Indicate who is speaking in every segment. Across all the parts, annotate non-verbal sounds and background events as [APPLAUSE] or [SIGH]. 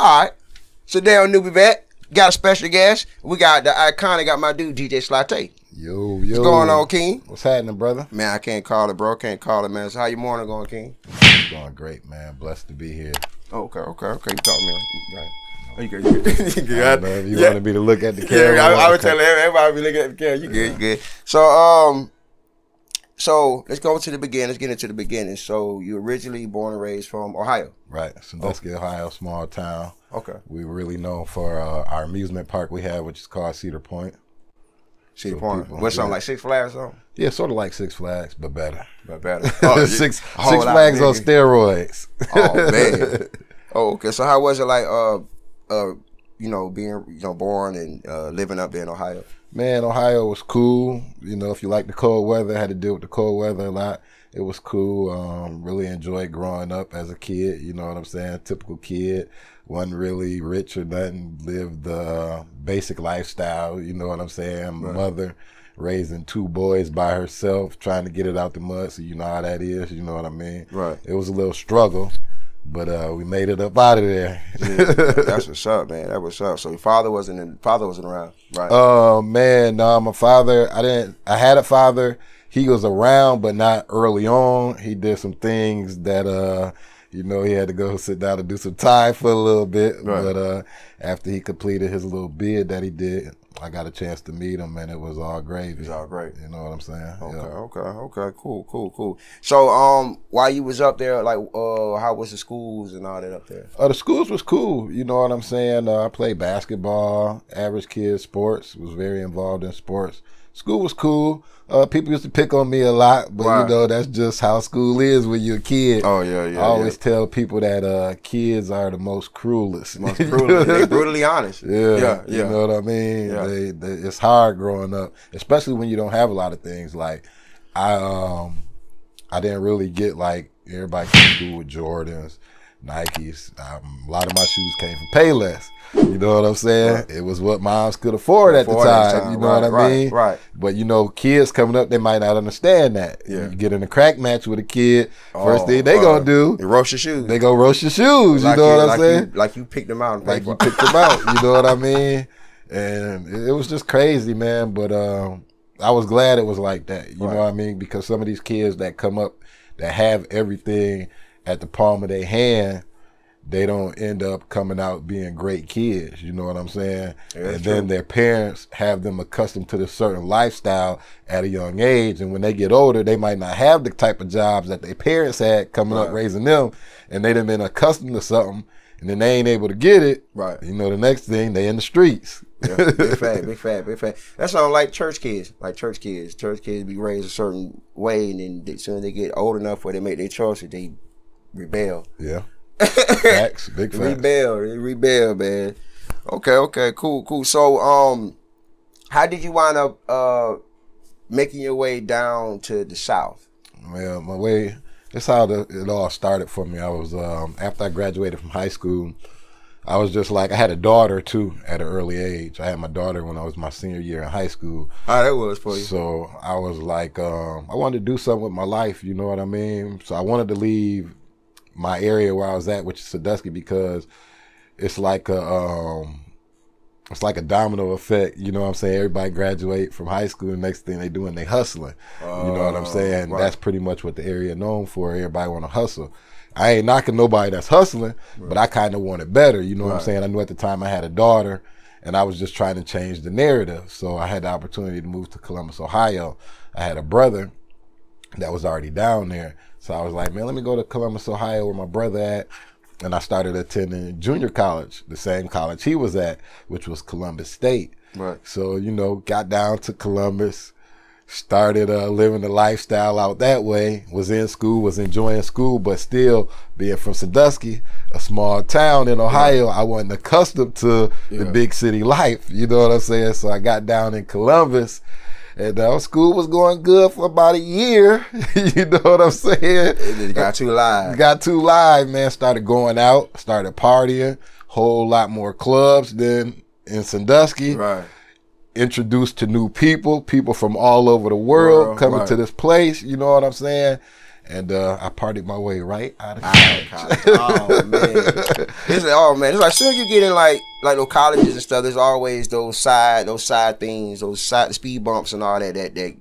Speaker 1: All right. So down newbie vet got a special guest. We got the iconic. Got my dude DJ Sly Tay.
Speaker 2: Yo, yo.
Speaker 1: What's going on, King?
Speaker 2: What's happening, brother?
Speaker 1: Man, I can't call it, bro. Can't call it, man. So how your morning going, King?
Speaker 2: Going great, man. Blessed to be here.
Speaker 1: Okay, okay, okay. You talk to me. Right. Oh, you good? You good? [LAUGHS] you good?
Speaker 2: I don't know if you
Speaker 1: Yeah.
Speaker 2: wanted me to look at the camera.
Speaker 1: Yeah, I, I would tell everybody be looking at the camera. You good? You good? So, um, so let's go to the beginning. Let's get into the beginning. So, you originally born and raised from Ohio.
Speaker 2: Right. Sandusky, Ohio, small town.
Speaker 1: Okay.
Speaker 2: We were really known for uh, our amusement park we have, which is called Cedar Point.
Speaker 1: Cedar
Speaker 2: So
Speaker 1: Point.
Speaker 2: people-
Speaker 1: What's something
Speaker 2: yeah.
Speaker 1: like Six Flags or something?
Speaker 2: Yeah, sort of like Six Flags, but better.
Speaker 1: But better. [LAUGHS] Oh,
Speaker 2: Six Six Flags on steroids.
Speaker 1: Oh man. [LAUGHS] oh, okay. So how was it like uh uh you know being you know born and uh living up there in Ohio?
Speaker 2: Man, Ohio was cool. You know, if you like the cold weather, had to deal with the cold weather a lot. It was cool. Um, really enjoyed growing up as a kid. You know what I'm saying? Typical kid. wasn't really rich or nothing. Lived the uh, basic lifestyle. You know what I'm saying?
Speaker 1: Right.
Speaker 2: Mother raising two boys by herself, trying to get it out the mud. So you know how that is. You know what I mean?
Speaker 1: Right.
Speaker 2: It was a little struggle, but uh, we made it up out of there. [LAUGHS]
Speaker 1: That's what's up, man. That was up. So your father wasn't in, father wasn't around, right?
Speaker 2: Oh man, no, my father. I didn't. I had a father. He was around, but not early on. He did some things that, uh, you know, he had to go sit down and do some time for a little bit.
Speaker 1: Right.
Speaker 2: But uh, after he completed his little bid that he did, I got a chance to meet him, and it was all great.
Speaker 1: All great.
Speaker 2: You know what I'm saying?
Speaker 1: Okay,
Speaker 2: Yeah.
Speaker 1: okay, okay, cool, cool, cool. So, um, while you was up there, like, uh, how was the schools and all that up there?
Speaker 2: Uh, the schools was cool. You know what I'm saying? Uh, I played basketball, average kid sports, was very involved in sports. School was cool. Uh, people used to pick on me a lot, but
Speaker 1: Right.
Speaker 2: you know, that's just how school is when you're a kid.
Speaker 1: Oh yeah, yeah.
Speaker 2: I always tell people that uh, kids are the most cruelest.
Speaker 1: most [LAUGHS] brutally, they brutally honest.
Speaker 2: Yeah,
Speaker 1: yeah,
Speaker 2: you know what I mean.
Speaker 1: Yeah.
Speaker 2: They, they, it's hard growing up, especially when you don't have a lot of things. Like I, um, I didn't really get like everybody to school with Jordans, Nikes. Um, a lot of my shoes came from Payless. You know what I'm saying?
Speaker 1: Right.
Speaker 2: It was what moms could afford at the
Speaker 1: Afford at
Speaker 2: time. You know
Speaker 1: Right,
Speaker 2: what I
Speaker 1: right,
Speaker 2: mean?
Speaker 1: right.
Speaker 2: But you know, kids coming up, they might not understand that.
Speaker 1: Yeah.
Speaker 2: You get in a crack match with a kid. first
Speaker 1: Oh,
Speaker 2: thing they
Speaker 1: uh,
Speaker 2: gonna do,
Speaker 1: They roast your shoes.
Speaker 2: they gonna roast your shoes.
Speaker 1: like
Speaker 2: you know what I'm
Speaker 1: like
Speaker 2: saying?
Speaker 1: You, like you picked them out.
Speaker 2: Like you picked them out. You know what I mean? And it, it was just crazy, man. But um, I was glad it was like that. You know what I mean? Because some of these kids that come up that have everything at the palm of their hand, they don't end up coming out being great kids. You know what I'm saying?
Speaker 1: Yeah,
Speaker 2: and then
Speaker 1: true.
Speaker 2: their parents have them accustomed to this certain lifestyle at a young age. And when they get older, they might not have the type of jobs that their parents had coming up raising them. And they done been accustomed to something. And then they ain't able to get it.
Speaker 1: Right.
Speaker 2: You know, the next thing they in the streets.
Speaker 1: Yeah, big fat, big fat, big fat. That's not like church kids. Like church kids, church kids be raised a certain way, and then they, soon as they get old enough where they make their choices, they rebel.
Speaker 2: Yeah. [LAUGHS] Facts. Big facts.
Speaker 1: rebel, rebel, man. Okay, okay, cool, cool. So, um, how did you wind up uh making your way down to the south?
Speaker 2: Well, my way. That's how the, it all started for me. I was um, after I graduated from high school. I was just like I had a daughter too at an early age. I had my daughter when I was my senior year in high school.
Speaker 1: How that was for you?
Speaker 2: So I was like, um, I wanted to do something with my life. You know what I mean? So I wanted to leave my area where I was at, which is Sandusky, because it's like a, um, it's like a domino effect. You know what I'm saying? Everybody graduate from high school, and next thing they doing, they hustling. you know what I'm
Speaker 1: Oh,
Speaker 2: saying?
Speaker 1: right.
Speaker 2: That's pretty much what the area known for. Everybody want to hustle. I ain't knocking nobody that's hustling, but I kind of want it better. You know what I'm saying? I knew at the time I had a daughter, and I was just trying to change the narrative. So I had the opportunity to move to Columbus, Ohio. I had a brother that was already down there. So I was like, man, let me go to Columbus, Ohio, where my brother at. And I started attending junior college, the same college he was at, which was Columbus State.
Speaker 1: Right.
Speaker 2: So, you know, got down to Columbus, started uh, living the lifestyle out that way, was in school, was enjoying school, but still being from Sandusky, a small town in Ohio, I wasn't accustomed to the big city life. You know what I'm saying? So I got down in Columbus. And uh, school was going good for about a year. [LAUGHS] you know what I'm saying?
Speaker 1: It got too live.
Speaker 2: Got too live, man. Started going out, started partying, whole lot more clubs than in Sandusky.
Speaker 1: Right.
Speaker 2: Introduced to new people, people from all over the world
Speaker 1: World,
Speaker 2: coming
Speaker 1: right.
Speaker 2: to this place. You know what I'm saying? And uh, I partied my way right out of
Speaker 1: Out of
Speaker 2: college.
Speaker 1: college. Oh man, it's oh man. It's like as soon as you get in like like those colleges and stuff, there's always those side those side things, those side speed bumps and all that that that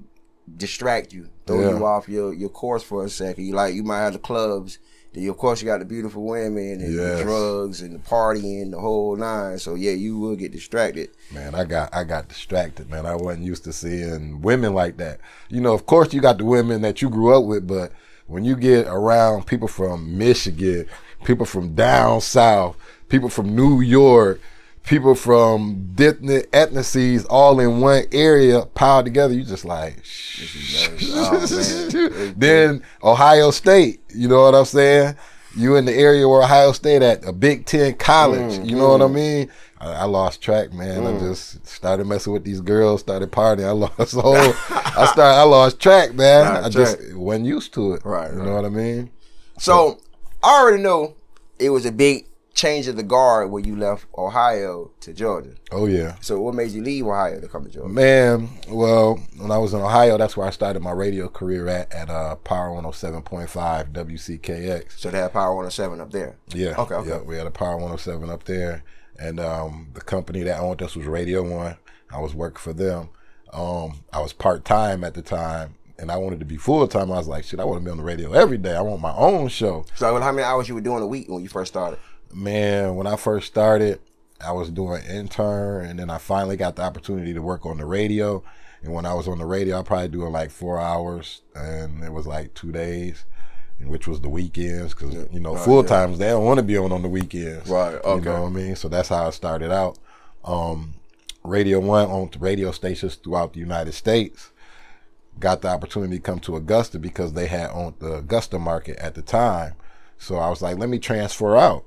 Speaker 1: distract you, throw
Speaker 2: Yeah.
Speaker 1: you off your your course for a second. You like you might have the clubs. Then of course you got the beautiful women and
Speaker 2: Yes.
Speaker 1: the drugs and the partying, the whole nine. So yeah, you will get distracted.
Speaker 2: Man, I got I got distracted, man. I wasn't used to seeing women like that. You know, of course you got the women that you grew up with, but when you get around people from Michigan, people from down south, people from New York, people from different ethnicities all in one area piled together, you just like
Speaker 1: Oh, [LAUGHS]
Speaker 2: then Ohio State, you know what I'm saying? You in the area where Ohio State at a Big Ten college, you know what I mean? I, I lost track, man. I just started messing with these girls, started partying. I [LAUGHS] lost the whole. I started. I lost track, man.
Speaker 1: Lost
Speaker 2: I just
Speaker 1: track.
Speaker 2: wasn't used to it.
Speaker 1: Right,
Speaker 2: You
Speaker 1: right.
Speaker 2: know what I mean?
Speaker 1: So I already know it was a big change of the guard when you left Ohio to Georgia.
Speaker 2: Oh yeah.
Speaker 1: So what made you leave Ohio to come to Georgia?
Speaker 2: Man, well, when I was in Ohio, that's where I started my radio career at at uh, Power 107.5 WCKX.
Speaker 1: So they had Power 107 up there.
Speaker 2: Yeah.
Speaker 1: Okay, okay.
Speaker 2: Yeah, we had a Power 107 up there, and um, the company that owned us was Radio One. I was working for them. Um, I was part time at the time, and I wanted to be full time. I was like, shit, I want to be on the radio every day. I want my own show.
Speaker 1: So how many hours you were doing a week when you first started?
Speaker 2: Man, when I first started, I was doing intern, and then I finally got the opportunity to work on the radio. And when I was on the radio, I probably doing like four hours, and it was like two days, which was the weekends, because you know
Speaker 1: Right,
Speaker 2: full
Speaker 1: yeah.
Speaker 2: times they don't want to be on on the weekends,
Speaker 1: Right, Okay.
Speaker 2: You know what I mean? So that's how I started out. Um, radio One owned radio stations throughout the United States. Got the opportunity to come to Augusta because they had on the Augusta market at the time. So I was like, let me transfer out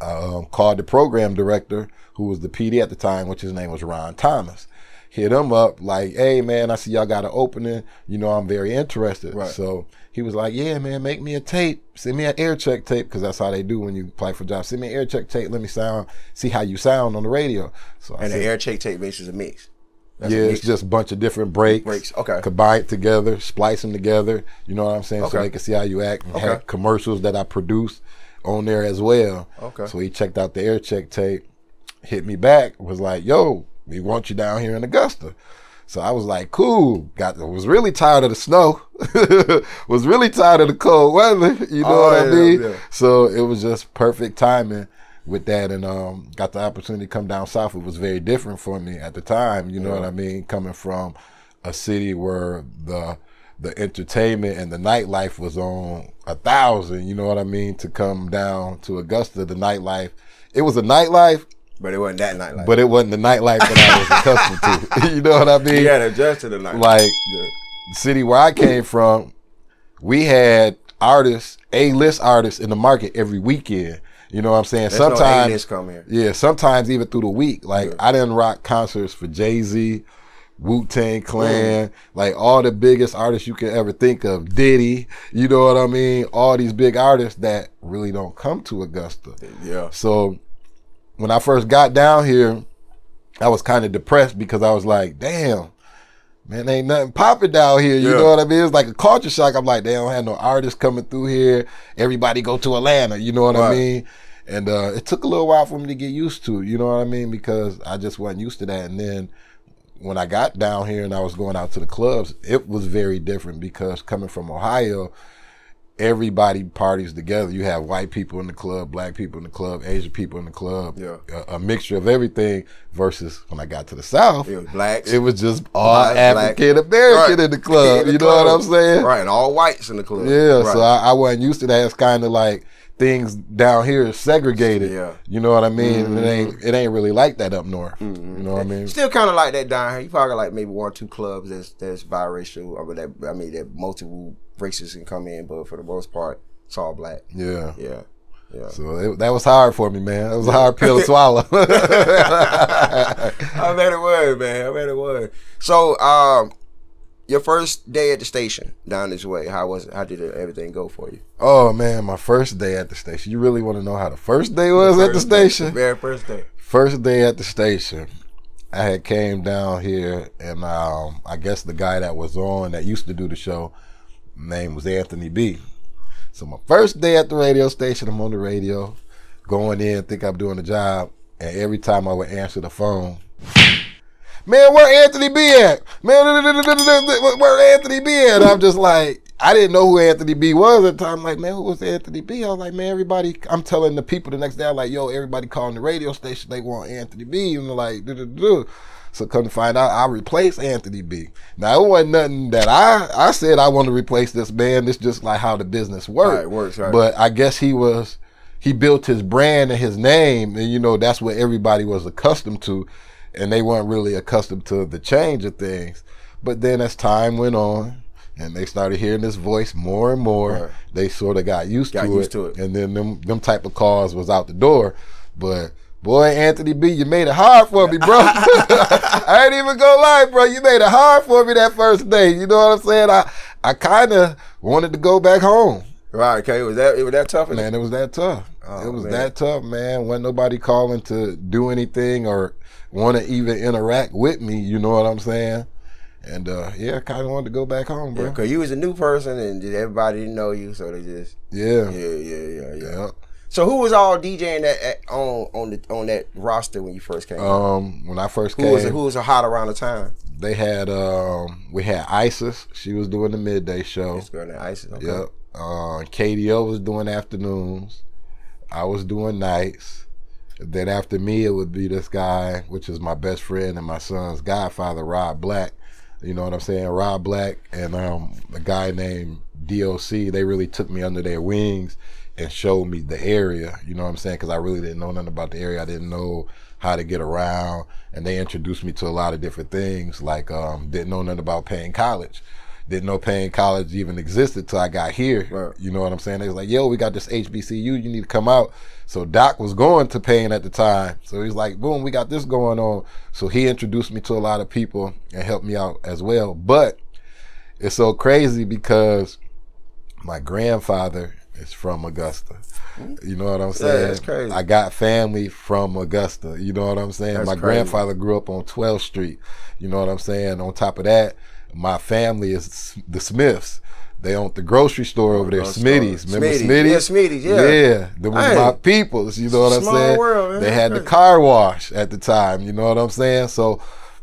Speaker 2: um, called the program director, who was the PD at the time, which his name was Ron Thomas. Hit him up like, "Hey man, I see y'all got an opening. You know, I'm very interested."
Speaker 1: Right.
Speaker 2: So he was like, "Yeah, man, make me a tape. Send me an air check tape because that's how they do when you apply for jobs. Send me an air check tape. Let me sound, see how you sound on the radio." So I
Speaker 1: And the air check tape base is a mix. That's
Speaker 2: yeah,
Speaker 1: a
Speaker 2: it's just a bunch of different breaks.
Speaker 1: Breaks, okay.
Speaker 2: Combine it together, splice them together. You know what I'm saying?
Speaker 1: Okay.
Speaker 2: So they can see how you act.
Speaker 1: Okay.
Speaker 2: have commercials that I produce on there as well.
Speaker 1: Okay.
Speaker 2: So he checked out the air check tape, hit me back, was like, "Yo, we want you down here in Augusta." So I was like, "Cool." Got was really tired of the snow. [LAUGHS] was really tired of the cold weather. [LAUGHS] You know
Speaker 1: Oh,
Speaker 2: what I mean?
Speaker 1: yeah.
Speaker 2: So it was just perfect timing with that, and um, got the opportunity to come down south. It was very different for me at the time. You know what I mean? Coming from a city where the the entertainment and the nightlife was on a thousand. You know what I mean? To come down to Augusta, the nightlife. It was a nightlife,
Speaker 1: but it wasn't that night like
Speaker 2: but it wasn't the nightlife that I was [LAUGHS] accustomed to. [LAUGHS] you know what I mean?
Speaker 1: you had to adjust to the night.
Speaker 2: Like
Speaker 1: Yeah.
Speaker 2: the city where I came from, we had artists, A list artists in the market every weekend. You know what I'm saying?
Speaker 1: There's no
Speaker 2: sometimes,
Speaker 1: here.
Speaker 2: yeah, sometimes even through the week. Like
Speaker 1: Yeah.
Speaker 2: I didn't rock concerts for Jay Z, Wu Tang Clan,
Speaker 1: Mm.
Speaker 2: like all the biggest artists you could ever think of. Diddy, you know what I mean? All these big artists that really don't come to Augusta.
Speaker 1: Yeah.
Speaker 2: So when I first got down here, I was kind of depressed because I was like, damn, man, ain't nothing popping down here. You
Speaker 1: Yeah.
Speaker 2: know what I mean? It's like a culture shock. I'm like, they don't have no artists coming through here. Everybody go to Atlanta. You know what I mean? And uh, it took a little while for me to get used to. You know what I mean? Because I just wasn't used to that. And then when I got down here and I was going out to the clubs, it was very different because coming from Ohio, everybody parties together. You have white people in the club, black people in the club, Asian people in the club,
Speaker 1: Yeah.
Speaker 2: a, a mixture of everything. Versus when I got to the South,
Speaker 1: It was blacks.
Speaker 2: it was just all. African American
Speaker 1: Right.
Speaker 2: in the club.
Speaker 1: In the
Speaker 2: you know what I'm saying?
Speaker 1: Right, and all whites in the club.
Speaker 2: Yeah.
Speaker 1: Right.
Speaker 2: So I, I wasn't used to that. It's kind of like things down here is segregated.
Speaker 1: Yeah.
Speaker 2: You know what I mean? And it mm-hmm. ain't it ain't really like that up north. Mm-hmm. You know what I mean?
Speaker 1: Still kind of like that down here. You probably got like maybe one or two clubs that's that's biracial, or that I mean that multiple races can come in, but for the most part, it's all black.
Speaker 2: Yeah.
Speaker 1: Yeah, yeah.
Speaker 2: So it, that was hard for me, man. It was a hard pill to swallow. [LAUGHS]
Speaker 1: I bet it was, man. I bet it was. So, um, your first day at the station down this way, how was it? How did everything go for you?
Speaker 2: Oh man, my first day at the station. You really want to know how the first day was at the
Speaker 1: First day,
Speaker 2: station?
Speaker 1: very first day.
Speaker 2: First day at the station, I had came down here, and um, I guess the guy that was on that used to do the show Name was Anthony B. So my first day at the radio station, I'm on the radio, going in, think I'm doing the job, and every time I would answer the phone, man, where Anthony B at? Man, where Anthony B at? I'm just like, I didn't know who Anthony B was at the time. I'm like, man, who was Anthony B? I was like, man, everybody. I'm telling the people the next day, I'm like, yo, everybody calling the radio station, they want Anthony B. And they're like, do do do. So come to find out, I replaced Anthony B. Now it wasn't nothing that I I said I want to replace this man. It's just like how the business works.
Speaker 1: Right, works, right.
Speaker 2: But I guess he was he built his brand and his name, and you know that's what everybody was accustomed to, and they weren't really accustomed to the change of things. But then as time went on, and they started hearing this voice more and more,
Speaker 1: Right.
Speaker 2: they sort of got used,
Speaker 1: Got
Speaker 2: to,
Speaker 1: used
Speaker 2: it,
Speaker 1: to it.
Speaker 2: and then them them type of calls was out the door. But boy, Anthony B, you made it hard for me, bro. [LAUGHS] [LAUGHS] I ain't even gonna lie, bro. You made it hard for me that first day. You know what I'm saying? I I kind of wanted to go back home.
Speaker 1: Right. Okay. Was that it was that tough?
Speaker 2: Man, it was that tough.
Speaker 1: Oh,
Speaker 2: it was
Speaker 1: man.
Speaker 2: that tough, man. Wasn't nobody calling to do anything or want to even interact with me. You know what I'm saying? And uh, yeah, kind of wanted to go back home, bro.
Speaker 1: Yeah, cause you was a new person and everybody didn't know you, so they just
Speaker 2: Yeah,
Speaker 1: yeah, yeah, yeah, yeah.
Speaker 2: yeah.
Speaker 1: So who was all DJing that at, on on the on that roster when you first came?
Speaker 2: Um, when I first
Speaker 1: who
Speaker 2: came,
Speaker 1: was who was hot around the time?
Speaker 2: they had um, we had Isis. She was doing the midday show.
Speaker 1: This girl named Isis. Okay.
Speaker 2: Yep. Uh, KDO was doing afternoons. I was doing nights. Then after me, it would be this guy, which is my best friend and my son's godfather, Rob Black. You know what I'm saying? Rob Black and um, a guy named DOC. They really took me under their wings and showed me the area. You know what I'm saying? Because I really didn't know nothing about the area. I didn't know how to get around, and they introduced me to a lot of different things. Like um, didn't know nothing about Paine College. Didn't know Paine College even existed till I got here.
Speaker 1: Right.
Speaker 2: You know what I'm saying? They was like, "Yo, we got this HBCU. You need to come out." So Doc was going to Paine at the time. So he's like, "Boom, we got this going on." So he introduced me to a lot of people and helped me out as well. But it's so crazy because my grandfather is from Augusta. Mm-hmm. You know what I'm saying?
Speaker 1: that's crazy.
Speaker 2: I got family from Augusta. You know what I'm saying?
Speaker 1: That's
Speaker 2: my
Speaker 1: crazy.
Speaker 2: grandfather grew up on 12th Street. You know what I'm saying? On top of that, my family is the Smiths. They own the grocery store over there, Smitty's. Remember
Speaker 1: Smitty's.
Speaker 2: Smitty's?
Speaker 1: Yeah, Smitty's, yeah.
Speaker 2: Yeah, them was my peoples. You know what I'm saying?
Speaker 1: world, man.
Speaker 2: They had the car wash at the time. You know what I'm saying? So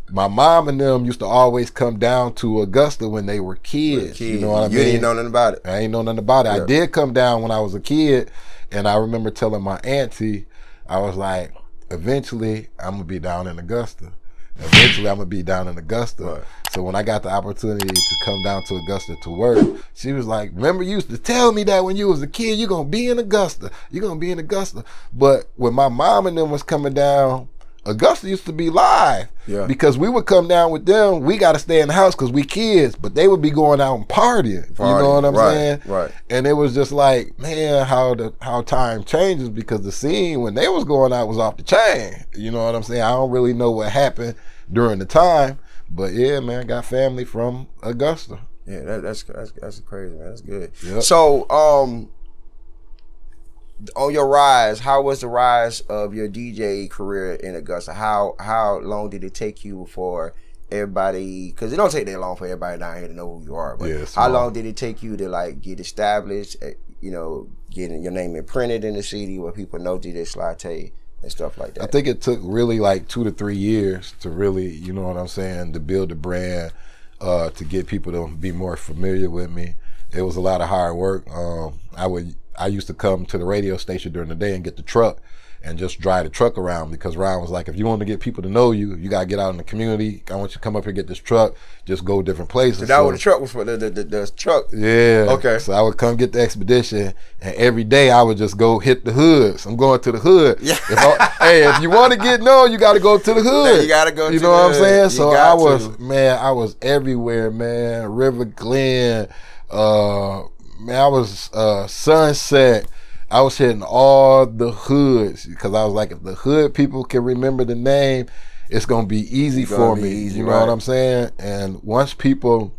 Speaker 2: my mom and them used to always come down to Augusta when they were kids. You know what I
Speaker 1: you
Speaker 2: mean?
Speaker 1: didn't know nothing about it.
Speaker 2: I ain't know nothing about it.
Speaker 1: Yeah.
Speaker 2: I did come down when I was a kid, and I remember telling my auntie, I was like, eventually I'm gonna be down in Augusta. Eventually I'm gonna be down in Augusta.
Speaker 1: Right.
Speaker 2: So when I got the opportunity to come down to Augusta to work, she was like, "Remember, you used to tell me that when you was a kid, you're gonna be in Augusta. You're gonna be in Augusta." But when my mom and them was coming down, Augusta used to be live.
Speaker 1: Yeah.
Speaker 2: Because we would come down with them, we got to stay in the house because we kids, but they would be going out and partying. You know what I'm
Speaker 1: Right,
Speaker 2: saying?
Speaker 1: right.
Speaker 2: And it was just like, man, how the how time changes because the scene when they was going out was off the chain. You know what I'm saying? I don't really know what happened during the time, but yeah, man, I got family from Augusta.
Speaker 1: Yeah, that, that's that's that's crazy, man. That's good.
Speaker 2: Yep.
Speaker 1: So, um, on your rise, how was the rise of your DJ career in Augusta? How how long did it take you for everybody? Because it don't take that long for everybody down here to know who you are. But
Speaker 2: Yeah,
Speaker 1: how long did it take you to like get established? eh, You know, getting your name imprinted in the city where people know DJ Sly Tay and stuff like that.
Speaker 2: I think it took really like two to three years to really, you know what I'm saying, to build a brand, uh, to get people to be more familiar with me. It was a lot of hard work. Um, I would, I used to come to the radio station during the day and get the truck and just drive the truck around because Ryan was like, if you want to get people to know you, you gotta get out in the community. I want you to come up here get this truck, just go different places.
Speaker 1: so that
Speaker 2: So-
Speaker 1: was the truck was for the the, the, the truck.
Speaker 2: yeah.
Speaker 1: Okay.
Speaker 2: So I would come get the expedition, and every day I would just go hit the hoods. I'm going to the hood.
Speaker 1: Yeah.
Speaker 2: If I, hey, if you want to get known, you got to go to the hood.
Speaker 1: you gotta go
Speaker 2: You
Speaker 1: to
Speaker 2: know what I'm saying?
Speaker 1: You
Speaker 2: So I was,
Speaker 1: to.
Speaker 2: man, I was everywhere, man. River Glen, uh, man, I was uh, Sunset. I was hitting all the hoods because I was like, if the hood people can remember the name, it's gonna be easy for
Speaker 1: gonna be
Speaker 2: me.
Speaker 1: easy,
Speaker 2: you know
Speaker 1: right.
Speaker 2: what I'm saying? And once people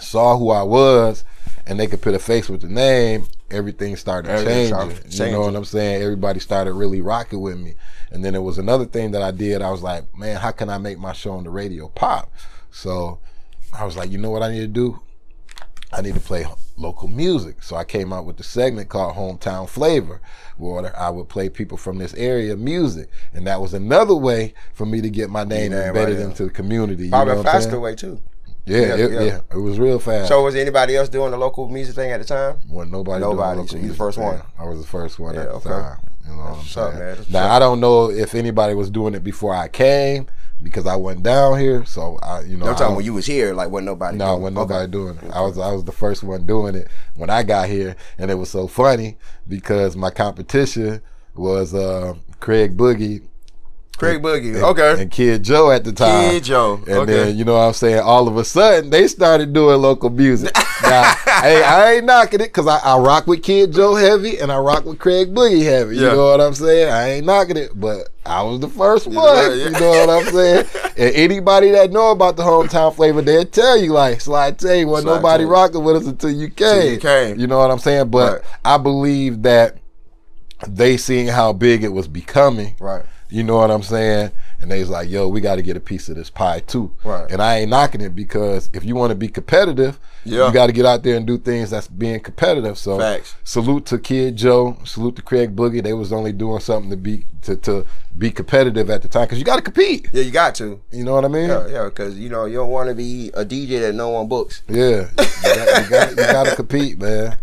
Speaker 2: saw who I was and they could put a face with the name, everything started
Speaker 1: Everything
Speaker 2: changing.
Speaker 1: started
Speaker 2: You know what I'm saying? Everybody started really rocking with me. And then there was another thing that I did. I was like, man, how can I make my show on the radio pop? So I was like, you know what I need to do? I need to play local music. So I came out with the segment called Hometown Flavor, where I would play people from this area music. And that was another way for me to get my name
Speaker 1: Yeah,
Speaker 2: embedded
Speaker 1: right,
Speaker 2: into the community. You
Speaker 1: Probably a faster way too.
Speaker 2: Yeah,
Speaker 1: Yeah,
Speaker 2: it,
Speaker 1: yeah.
Speaker 2: It was real fast.
Speaker 1: So was anybody else doing the local music thing at the time?
Speaker 2: When nobody, doing
Speaker 1: Nobody,
Speaker 2: local
Speaker 1: so you the first one?
Speaker 2: I was the first one
Speaker 1: Yeah,
Speaker 2: at the
Speaker 1: okay.
Speaker 2: time. You know what I'm
Speaker 1: up,
Speaker 2: saying?
Speaker 1: man.
Speaker 2: Now I don't know if anybody was doing it before I came because I went down here. So I, you know,
Speaker 1: No
Speaker 2: I
Speaker 1: time
Speaker 2: don't-
Speaker 1: when you was here, like when nobody.
Speaker 2: no,
Speaker 1: doing it.
Speaker 2: when
Speaker 1: Okay.
Speaker 2: nobody doing it. I was I was the first one doing it when I got here, and it was so funny because my competition was uh, Craig Boogie.
Speaker 1: Craig Boogie.
Speaker 2: and-
Speaker 1: Okay.
Speaker 2: And Kid Joe at the time.
Speaker 1: Kid Joe.
Speaker 2: And
Speaker 1: okay.
Speaker 2: then you know what I'm saying. All of a sudden, they started doing local music. [LAUGHS] now, hey, I ain't knocking it because I, I rock with Kid Joe heavy and I rock with Craig Boogie heavy.
Speaker 1: Yeah.
Speaker 2: You know what I'm saying? I ain't knocking it, but I was the first one.
Speaker 1: Yeah, yeah.
Speaker 2: You know what I'm saying? [LAUGHS] and anybody that know about the hometown flavor, they'll tell you like, Slide tell you, wasn't
Speaker 1: Slide
Speaker 2: nobody rocking with us until you came.
Speaker 1: you came.
Speaker 2: You know what I'm saying? But
Speaker 1: Right.
Speaker 2: I believe that they seeing how big it was becoming.
Speaker 1: right.
Speaker 2: You know what I'm saying? And they was like, yo, we got to get a piece of this pie too.
Speaker 1: Right.
Speaker 2: And I ain't knocking it because if you want to be competitive,
Speaker 1: Yeah.
Speaker 2: you got to get out there and do things that's being competitive. So
Speaker 1: Facts.
Speaker 2: salute to Kid Joe, salute to Craig Boogie. They was only doing something to be to, to be competitive at the time because you got to compete.
Speaker 1: Yeah, you got to.
Speaker 2: You know what I mean?
Speaker 1: Yeah, yeah, because you know you don't want to be a DJ that no one books.
Speaker 2: Yeah. You got, you you got to [LAUGHS] compete, man.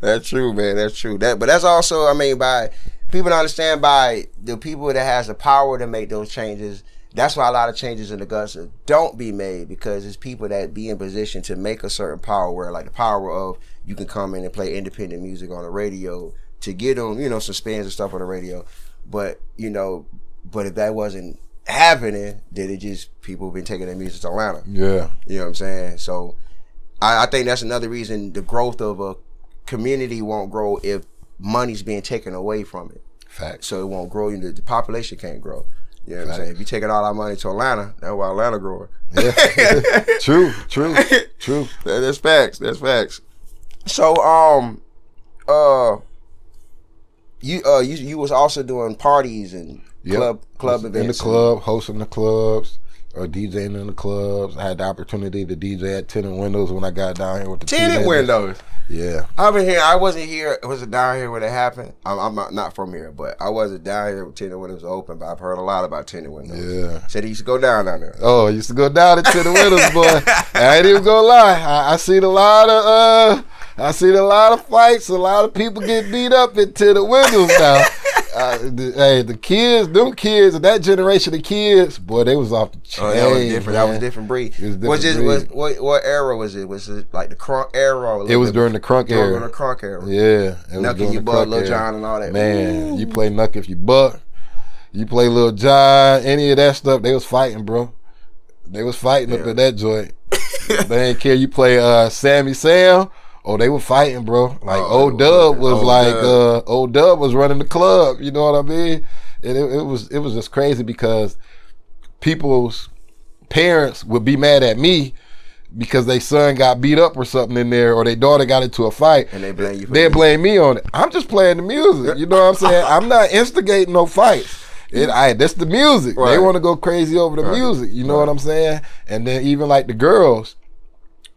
Speaker 1: That's true, man. That's true. That, but that's also, I mean, by people to understand by the people that has the power to make those changes. That's why a lot of changes in Augusta don't be made because it's people that be in position to make a certain power where, like the power of you can come in and play independent music on the radio to get them, you know, some spins and stuff on the radio. But you know, but if that wasn't happening, then it just people been taking their music to Atlanta.
Speaker 2: Yeah.
Speaker 1: You know what I'm saying? So I, I think that's another reason the growth of a community won't grow if money's being taken away from it.
Speaker 2: Facts.
Speaker 1: So it won't grow. You know, the population can't grow. You know what I'm saying? If you taking all our money to Atlanta, that's why Atlanta growing.
Speaker 2: Yeah. [LAUGHS] true, true, true.
Speaker 1: That- That's facts. That's facts. So um uh you uh you you was also doing parties and
Speaker 2: Yep.
Speaker 1: club club
Speaker 2: in the club, hosting the clubs, or DJing in the clubs. I had the opportunity to DJ at Tenant Windows when I got down here with the
Speaker 1: Tenant windows.
Speaker 2: Yeah,
Speaker 1: I've been here. I wasn't here. It Was it down here when it happened? I'm, I'm not, not from here, but I wasn't down here when Tenant Windows open. But I've heard a lot about Tenant Windows.
Speaker 2: yeah.
Speaker 1: Said he used to go down down there.
Speaker 2: Oh, I used to go down to Tenant Windows, boy. [LAUGHS] I ain't even gonna lie. I, I seen a lot of uh, I seen a lot of fights. A lot of people get beat up at Tenant Windows now. Uh, the, hey, the kids, them kids, of that generation of kids, boy, they was off the chain.
Speaker 1: Oh, that was different. That was different breed.
Speaker 2: It was
Speaker 1: was
Speaker 2: different
Speaker 1: it was what what era was it? Was it like the crunk era?
Speaker 2: It was during the crunk
Speaker 1: during
Speaker 2: era.
Speaker 1: the crunk era.
Speaker 2: Yeah, it was
Speaker 1: Knucky you buck, Lil. Jon, and all that.
Speaker 2: Man,
Speaker 1: Ooh.
Speaker 2: you play Knuck if you buck. You play Lil Jon, any of that stuff, they was fighting, bro. They was fighting up
Speaker 1: Yeah.
Speaker 2: at that joint. [LAUGHS] they ain't care. You play uh Sammy Sam. Oh, they were fighting, bro. Like
Speaker 1: Oh,
Speaker 2: old Dub was
Speaker 1: old
Speaker 2: like
Speaker 1: Dub.
Speaker 2: uh old Dub was running the club. You know what I mean? And it, it was it was just crazy because people's parents would be mad at me because their son got beat up or something in there, or their daughter got into a fight,
Speaker 1: And they blame you for
Speaker 2: they blame me on it. I'm just playing the music. You know what I'm saying? I'm not instigating no fights. It, I, that's the music. They want to go crazy over the
Speaker 1: Right.
Speaker 2: music. You know what I'm saying? And then even like the girls,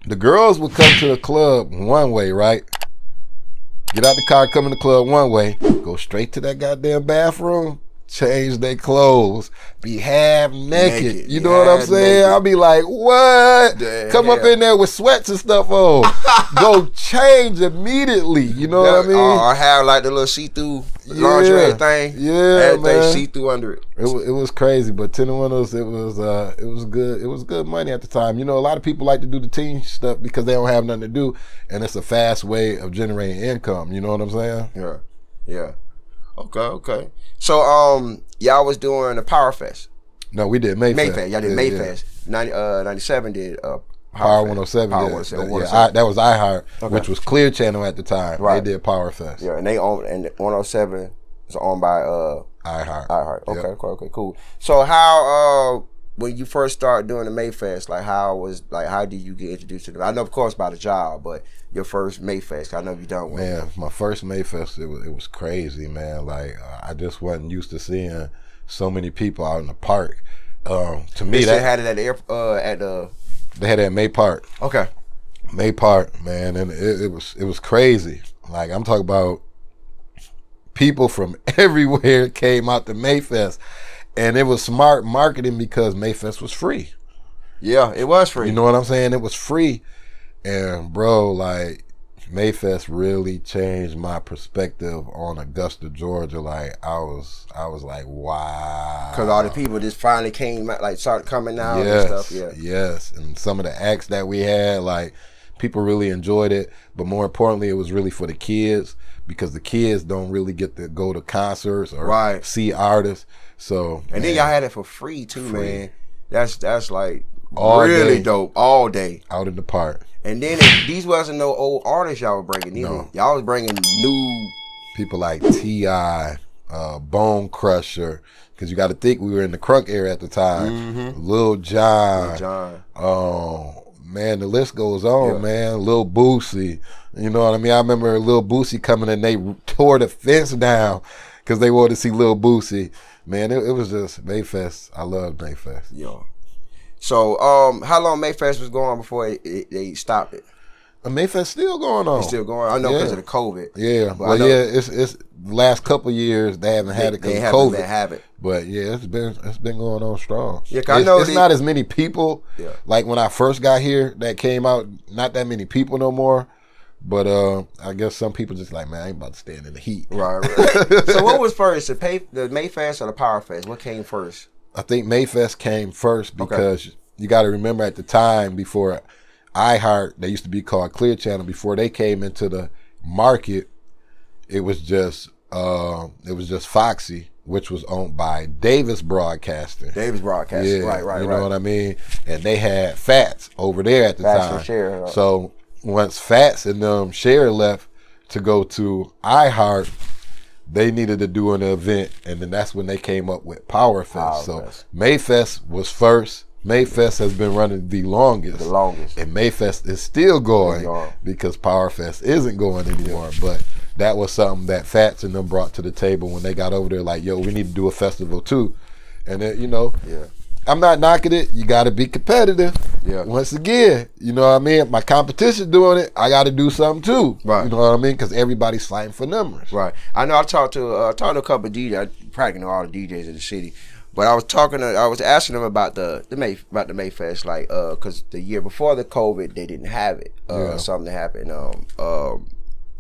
Speaker 2: the girls would come to the club one way, right? Get out the car, come in the club one way, go straight to that goddamn bathroom, change their clothes, be half naked.
Speaker 1: Naked,
Speaker 2: You know what I'm saying?
Speaker 1: naked.
Speaker 2: I'll be like, what?
Speaker 1: The
Speaker 2: Come up in there with sweats and stuff on. [LAUGHS] go change immediately. You know what I mean?
Speaker 1: Or have like the little see through lingerie
Speaker 2: Yeah.
Speaker 1: thing.
Speaker 2: Yeah,
Speaker 1: Everything see through under it.
Speaker 2: It was, it was crazy, but Tenant Windows, it was uh, it was good. It was good money at the time. You know, a lot of people like to do the teen stuff because they don't have nothing to do, and it's a fast way of generating income. You know what I'm saying?
Speaker 1: Yeah. Yeah. Okay, okay. So um y'all was doing the Power Fest.
Speaker 2: No, we did Mayfest.
Speaker 1: Mayfest. Y'all did
Speaker 2: Yeah, yeah.
Speaker 1: Mayfest. 90, uh, 97 did uh
Speaker 2: Power
Speaker 1: Fest.
Speaker 2: 107.
Speaker 1: Power
Speaker 2: yeah.
Speaker 1: 107.
Speaker 2: Yeah, I, that was iHeart,
Speaker 1: Okay.
Speaker 2: which was Clear Channel at the time.
Speaker 1: Right.
Speaker 2: They did Power Fest.
Speaker 1: Yeah, and they own and 107 is owned by uh
Speaker 2: iHeart.
Speaker 1: iHeart. Okay,
Speaker 2: Yeah.
Speaker 1: okay, okay, cool. So how uh when you first started doing the Mayfest, like how was like how did you get introduced to them? I know of course by the job, but your first Mayfest, I know you done one.
Speaker 2: Man, my first Mayfest, it was it was crazy, man. Like I just wasn't used to seeing so many people out in the park. Um, to me,
Speaker 1: They had it at the air, uh at the
Speaker 2: they had it at May Park.
Speaker 1: okay.
Speaker 2: May Park, man, and it, it was it was crazy. Like I'm talking about people from [LAUGHS] everywhere came out to Mayfest, and it was smart marketing because Mayfest was free.
Speaker 1: Yeah, it was free.
Speaker 2: You know what I'm saying? It was free, and bro, like Mayfest really changed my perspective on Augusta, Georgia. Like I was, I was like, wow,
Speaker 1: because all the people just finally came out, like started coming out
Speaker 2: yes,
Speaker 1: and stuff. Yeah,
Speaker 2: yes, and some of the acts that we had, like people really enjoyed it. But more importantly, it was really for the kids because the kids don't really get to go to concerts or
Speaker 1: Right.
Speaker 2: see artists. So
Speaker 1: and then y'all had it for free too,
Speaker 2: Free.
Speaker 1: man. That's that's like
Speaker 2: All
Speaker 1: really
Speaker 2: day.
Speaker 1: dope all day.
Speaker 2: out in the park.
Speaker 1: And then it, these wasn't no old artists y'all were bringing either.
Speaker 2: No.
Speaker 1: Y'all was bringing new.
Speaker 2: people like T.I., uh, Bone Crusher, because you got to think we were in the crunk era at the time. Lil Jon,
Speaker 1: Jon.
Speaker 2: oh man, the list goes on,
Speaker 1: Yeah.
Speaker 2: man. Lil Boosie, you know what I mean? I remember Lil Boosie coming and they tore the fence down because they wanted to see Lil Boosie. Man, it, it was just Mayfest. I love Mayfest.
Speaker 1: Yo. So, um, how long Mayfest was going on before it, it, they stopped it?
Speaker 2: Uh, Mayfest still going on.
Speaker 1: It's still going. On. I know because
Speaker 2: Yeah.
Speaker 1: of the COVID.
Speaker 2: yeah,
Speaker 1: But
Speaker 2: well, yeah, it's it's the last couple years they haven't had it
Speaker 1: They,
Speaker 2: because
Speaker 1: they
Speaker 2: of
Speaker 1: haven't
Speaker 2: COVID.
Speaker 1: been habit.
Speaker 2: But yeah, it's been it's been going on strong.
Speaker 1: Yeah, I know
Speaker 2: it's
Speaker 1: they-
Speaker 2: not as many people.
Speaker 1: Yeah.
Speaker 2: Like when I first got here, that came out. Not that many people no more. But uh, I guess some people just like, man, I ain't about to stand in the heat.
Speaker 1: Right. right. [LAUGHS] so, what was first, the pay, the Mayfest or the Power Fest? What came first?
Speaker 2: I think Mayfest came first because you got to remember at the time before iHeart, they used to be called Clear Channel. Before they came into the market, it was just uh, it was just Foxie, which was owned by Davis Broadcasting.
Speaker 1: Davis Broadcasting,
Speaker 2: Yeah,
Speaker 1: right, right,
Speaker 2: you
Speaker 1: right.
Speaker 2: know what I mean. And they had Fats over there at the
Speaker 1: Fats
Speaker 2: time.
Speaker 1: uh,
Speaker 2: So once Fats and them Cher left to go to iHeart, they needed to do an event, and then that's when they came up with PowerFest. So
Speaker 1: Powerfest.
Speaker 2: Mayfest was first. Mayfest has been running the longest.
Speaker 1: The longest.
Speaker 2: And Mayfest is still going
Speaker 1: Still going.
Speaker 2: because Powerfest isn't going anymore. But that was something that Fats and them brought to the table when they got over there. Like, yo, we need to do a festival too. And then, you know,
Speaker 1: Yeah.
Speaker 2: I'm not knocking it. You got to be competitive.
Speaker 1: Yeah.
Speaker 2: Once again, you know what I mean. My competition doing it. I got to do something too.
Speaker 1: Right.
Speaker 2: You know what I mean? Because everybody's fighting for numbers.
Speaker 1: Right. I know. I talked to uh, I talked to a couple of DJs. I probably know all the DJs in the city, but I was talking. To, I was asking them about the the May about the Mayfest, like uh, because the year before the COVID, they didn't have it. Uh,
Speaker 2: Yeah.
Speaker 1: something happened. Um, um,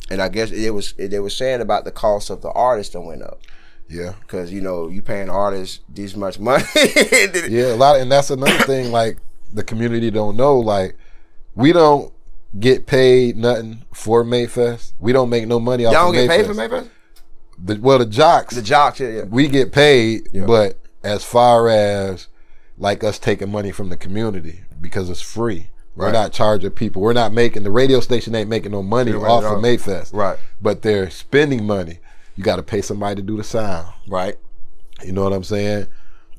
Speaker 1: and I guess it was they were saying about the cost of the artist that went up
Speaker 2: Yeah.
Speaker 1: because you know you paying artists this much money. [LAUGHS]
Speaker 2: Yeah. A lot, and that's another thing. Like the community don't know. Like we don't get paid nothing for Mayfest. We don't make no money off.
Speaker 1: Y'all
Speaker 2: of
Speaker 1: don't get paid
Speaker 2: Mayfest.
Speaker 1: for Mayfest.
Speaker 2: The, well, the jocks.
Speaker 1: The jocks, yeah, yeah.
Speaker 2: we get paid,
Speaker 1: Yeah.
Speaker 2: but as far as like us taking money from the community because it's free. We're not charging people. We're not making the radio station ain't making no money
Speaker 1: right,
Speaker 2: off of Mayfest.
Speaker 1: Right.
Speaker 2: But they're spending money. You got to pay somebody to do the sound.
Speaker 1: Right.
Speaker 2: You know what I'm saying?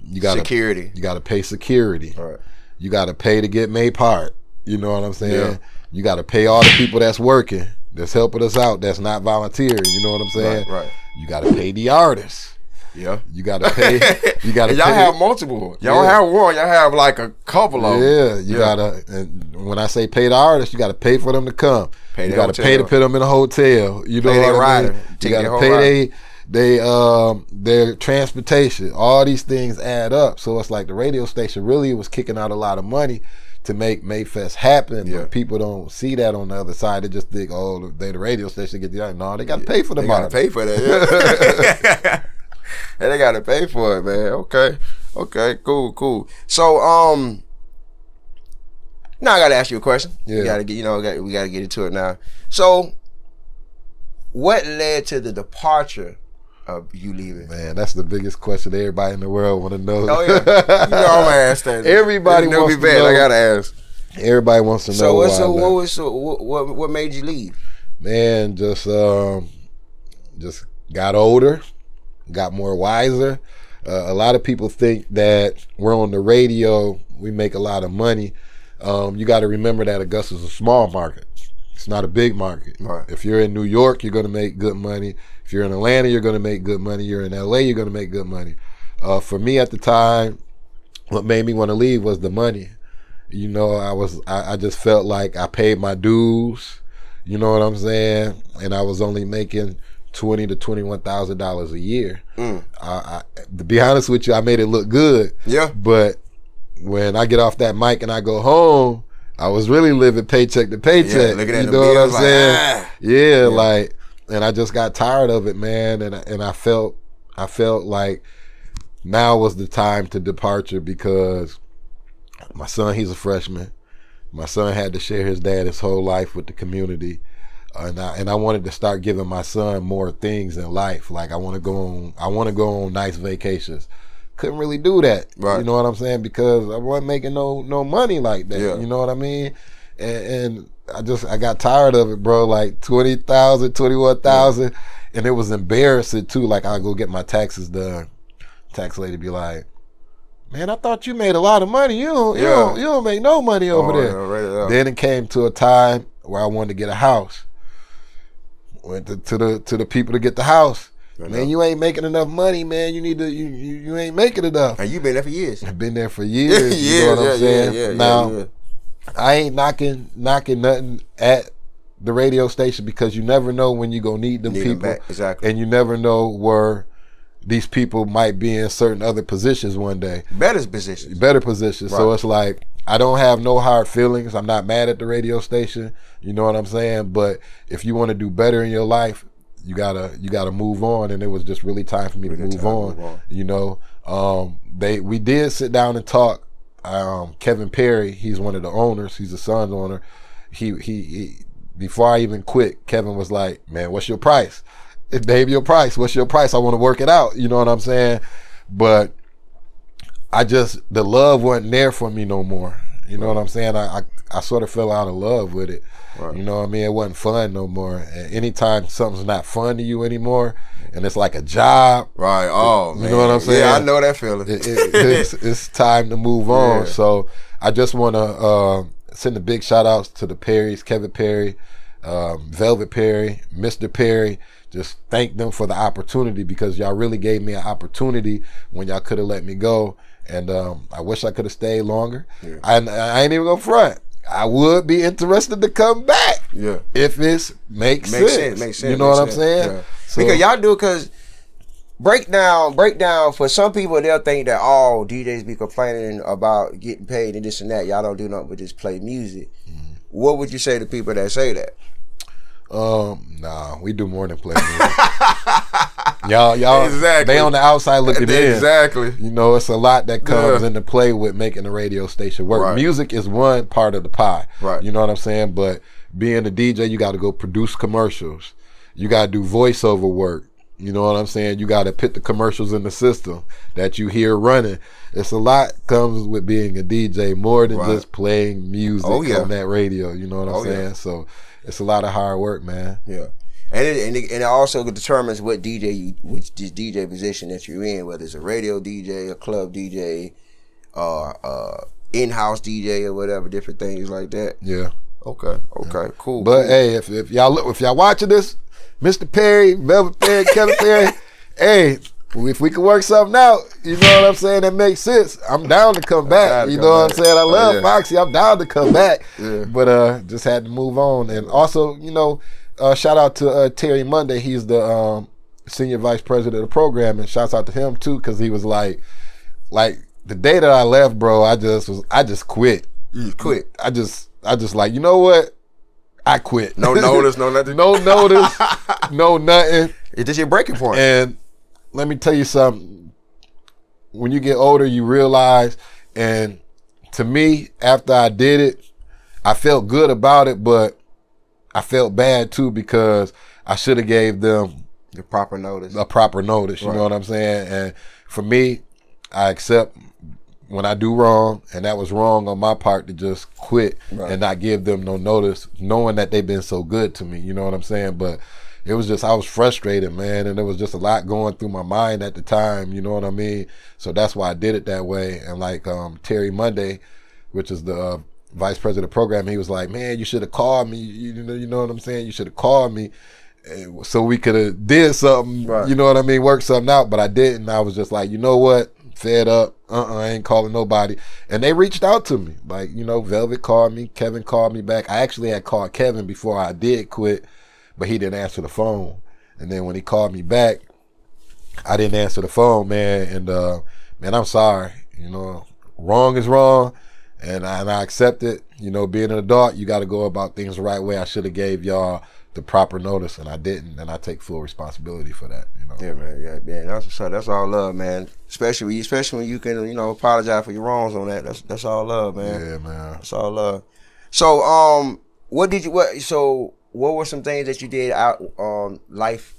Speaker 2: You got
Speaker 1: Security.
Speaker 2: you got to pay security.
Speaker 1: Right.
Speaker 2: You got to pay to get May Park. You know what I'm saying?
Speaker 1: Yeah.
Speaker 2: You got to pay all the people that's working, that's helping us out, that's not volunteering. You know what I'm saying?
Speaker 1: Right. Right.
Speaker 2: You got to pay the artists.
Speaker 1: Yeah.
Speaker 2: You got to pay. [LAUGHS] You got to
Speaker 1: y'all
Speaker 2: pay.
Speaker 1: have multiple. Y'all
Speaker 2: Yeah.
Speaker 1: have one. Y'all have like a couple of
Speaker 2: yeah, you
Speaker 1: Yeah.
Speaker 2: gotta. And when I say pay the artists, you gotta pay for them to come.
Speaker 1: Pay
Speaker 2: you gotta pay to put them in a hotel. You know
Speaker 1: Pay
Speaker 2: what I mean?
Speaker 1: rider.
Speaker 2: You gotta pay they they um their transportation. All these things add up. So it's like the radio station really was kicking out a lot of money to make Mayfest happen.
Speaker 1: Yeah.
Speaker 2: But people don't see that on the other side. They just think, oh, they the radio station get the no. They gotta pay for the money.
Speaker 1: pay for that. [LAUGHS] Yeah. [LAUGHS] and they gotta pay for it, man. Okay. Okay. Cool. Cool. So, um, now I gotta ask you a question.
Speaker 2: Yeah.
Speaker 1: We gotta get, you know, we gotta, we gotta get into it now. So, what led to the departure of you leaving?
Speaker 2: Man, that's the biggest question everybody in the world want to know.
Speaker 1: Oh yeah, you know I'm gonna ask that. [LAUGHS]
Speaker 2: Everybody
Speaker 1: It'll
Speaker 2: wants
Speaker 1: be
Speaker 2: to
Speaker 1: bad.
Speaker 2: know.
Speaker 1: I gotta ask.
Speaker 2: Everybody wants to know.
Speaker 1: So, what's
Speaker 2: why I
Speaker 1: so, what was so, what, what what made you leave?
Speaker 2: man just um just got older got more wiser. Uh, a lot of people think that we're on the radio we make a lot of money. Um, you got to remember that augusta's a small market. It's not a big market.
Speaker 1: Right.
Speaker 2: if you're in new york you're going to make good money. If you're in atlanta you're going to make good money. You're in la you're going to make good money. Uh, for me at the time what made me want to leave was the money. You know, I was I, I just felt like I paid my dues. You know what I'm saying? And I was only making twenty to twenty one thousand dollars a year.
Speaker 1: Mm.
Speaker 2: I, I, to be honest with you, I made it look good.
Speaker 1: Yeah.
Speaker 2: But when I get off that mic and I go home, I was really living paycheck to paycheck.
Speaker 1: Yeah,
Speaker 2: you know what I'm
Speaker 1: like,
Speaker 2: saying?
Speaker 1: ah.
Speaker 2: yeah, like, and I just got tired of it, man. And I- and I felt, I felt like now was the time to departure because my son, he's a freshman. My son had to share his dad his whole life with the community. And I, and I wanted to start giving my son more things in life. Like I want to go on, I want to go on nice vacations. Couldn't really do that.
Speaker 1: Right.
Speaker 2: You know what I'm saying? Because I wasn't making no no money like that.
Speaker 1: Yeah.
Speaker 2: You know what I mean? And, and I just I got tired of it, bro. Like 20,000, 21,000. And it was embarrassing too. Like I go get my taxes done. Tax lady be like, Man, I thought you made a lot of money. You don't, you don't, you don't make no money over
Speaker 1: Oh,
Speaker 2: there.
Speaker 1: yeah, right, yeah.
Speaker 2: Then it came to a time where I wanted to get a house. Went to, to the to the people to get the house. Man, you ain't making enough money, man. You need to you you, you ain't making enough.
Speaker 1: And you've been there for years.
Speaker 2: I've been there for years.
Speaker 1: yeah, [LAUGHS]
Speaker 2: you know what
Speaker 1: yeah,
Speaker 2: I'm saying?
Speaker 1: yeah, yeah,
Speaker 2: now
Speaker 1: yeah.
Speaker 2: I ain't knocking knocking nothing at the radio station because you never know when you're gonna need them
Speaker 1: Need
Speaker 2: people,
Speaker 1: back, exactly.
Speaker 2: and you never know where these people might be in certain other positions one day
Speaker 1: Better positions.
Speaker 2: better position. So it's like I don't have no hard feelings. I'm not mad at the radio station. You know what I'm saying? But if you want to do better in your life, you gotta you gotta move on. And it was just really time for me to move on,
Speaker 1: move on.
Speaker 2: You know, um, they we did sit down and talk. Um, Kevin Perry, he's one of the owners. He's the son's owner. He, he he before I even quit, Kevin was like, "Man, what's your price? [LAUGHS] Name your price. What's your price? I want to work it out." You know what I'm saying? But I just the love wasn't there for me no more. You know what I'm saying? I, I I sort of fell out of love with it.
Speaker 1: Right.
Speaker 2: You know what I mean? It wasn't fun no more. And anytime something's not fun to you anymore, and it's like a job,
Speaker 1: Right. Oh,
Speaker 2: You
Speaker 1: man.
Speaker 2: know what I'm saying?
Speaker 1: Yeah, I know that feeling.
Speaker 2: it, it, it's, [LAUGHS] it's time to move on.
Speaker 1: Yeah.
Speaker 2: So I just want to uh, send a big shout outs to the Perrys, Kevin Perry, um, Velvet Perry, Mr. Perry. Just thank them for the opportunity because y'all really gave me an opportunity when y'all could have let me go. And um, I wish I could have stayed longer. I, I ain't even gonna front. I would be interested to come back
Speaker 1: yeah.
Speaker 2: if it makes,
Speaker 1: Makes
Speaker 2: sense.
Speaker 1: sense. Makes sense.
Speaker 2: You know what I'm saying?
Speaker 1: Yeah.
Speaker 2: So-
Speaker 1: because y'all do because breakdown, breakdown. For some people, they'll think that all DJs be complaining about getting paid and this and that. Y'all don't do nothing but just play music.
Speaker 2: Mm-hmm.
Speaker 1: What would you say to people that say that?
Speaker 2: Um, nah, we do more than play [LAUGHS] music. Y'all, y'all,
Speaker 1: Exactly.
Speaker 2: they on the outside looking in.
Speaker 1: Exactly.
Speaker 2: You know, it's a lot that comes
Speaker 1: Yeah.
Speaker 2: into play with making a radio station work.
Speaker 1: Right.
Speaker 2: Music is one part of the pie.
Speaker 1: Right.
Speaker 2: You know what I'm saying? But being a DJ, you got to go produce commercials. You got to do voiceover work. You know what I'm saying? You got to put the commercials in the system that you hear running. It's a lot comes with being a DJ more than
Speaker 1: Right.
Speaker 2: just playing music
Speaker 1: Oh, yeah.
Speaker 2: on that radio. You know what I'm
Speaker 1: Oh, yeah.
Speaker 2: saying? So it's a lot of hard work, man.
Speaker 1: Yeah. And it, and, it, and it also determines what DJ you, which this DJ position that you're in, whether it's a radio DJ, a club DJ, uh, uh, in-house DJ or whatever, different things like that.
Speaker 2: Yeah.
Speaker 1: Okay, okay, cool.
Speaker 2: But
Speaker 1: cool.
Speaker 2: hey, if, if y'all look, if y'all watching this, Mr. Perry, Velvet Perry, Kevin Perry, [LAUGHS] hey, if we can work something out, you know what I'm saying, that makes sense. I'm down to come back.
Speaker 1: to
Speaker 2: You
Speaker 1: come
Speaker 2: know what I'm saying? I
Speaker 1: Oh,
Speaker 2: love
Speaker 1: yeah.
Speaker 2: Foxie. I'm down to come back.
Speaker 1: Yeah.
Speaker 2: But uh, just had to move on. And also, you know, uh, shout out to uh, Terry Monday. He's the um, senior vice president of the program, and shouts out to him too because he was like, like the day that I left, bro. I just was, I just quit.
Speaker 1: you quit.
Speaker 2: I just, I just like, you know what? I quit.
Speaker 1: No [LAUGHS] notice, no nothing.
Speaker 2: no notice, [LAUGHS] no nothing.
Speaker 1: It's just your breaking point.
Speaker 2: And let me tell you something. When you get older, you realize, and to me, after I did it, I felt good about it, but I felt bad too because I should have gave them
Speaker 1: the proper notice.
Speaker 2: a proper notice. You
Speaker 1: Right.
Speaker 2: know what I'm saying? And for me, I accept when I do wrong, and that was wrong on my part to just quit
Speaker 1: Right.
Speaker 2: and not give them no notice, knowing that they've been so good to me. You know what I'm saying? But it was just I was frustrated, man, and there was just a lot going through my mind at the time. You know what I mean? So that's why I did it that way. And like um, Terry Monday, which is the uh, vice president of program, he was like, "Man, you should have called me. You, you know, you know what I'm saying? You should have called me." so we could have did something,
Speaker 1: Right.
Speaker 2: you know what I mean, work something out. But I didn't. I was just like, you know what, fed up. Uh, uh I ain't calling nobody. And they reached out to me, like you know, Velvet called me, Kevin called me back. I actually had called Kevin before I did quit, but he didn't answer the phone. And then when he called me back, I didn't answer the phone, man. And uh, man, I'm sorry. You know, wrong is wrong, and I, and I accept it. You know, being an adult, you got to go about things the right way. I should have gave y'all the proper notice, and I didn't, and I take full responsibility for that. You know.
Speaker 1: Yeah, man. Yeah, man. That's that's all love, man. Especially when you, especially when you can, you know, apologize for your wrongs on that. That's that's all love, man.
Speaker 2: Yeah, man.
Speaker 1: That's all love. So, um, what did you what? So, what were some things that you did out on um, life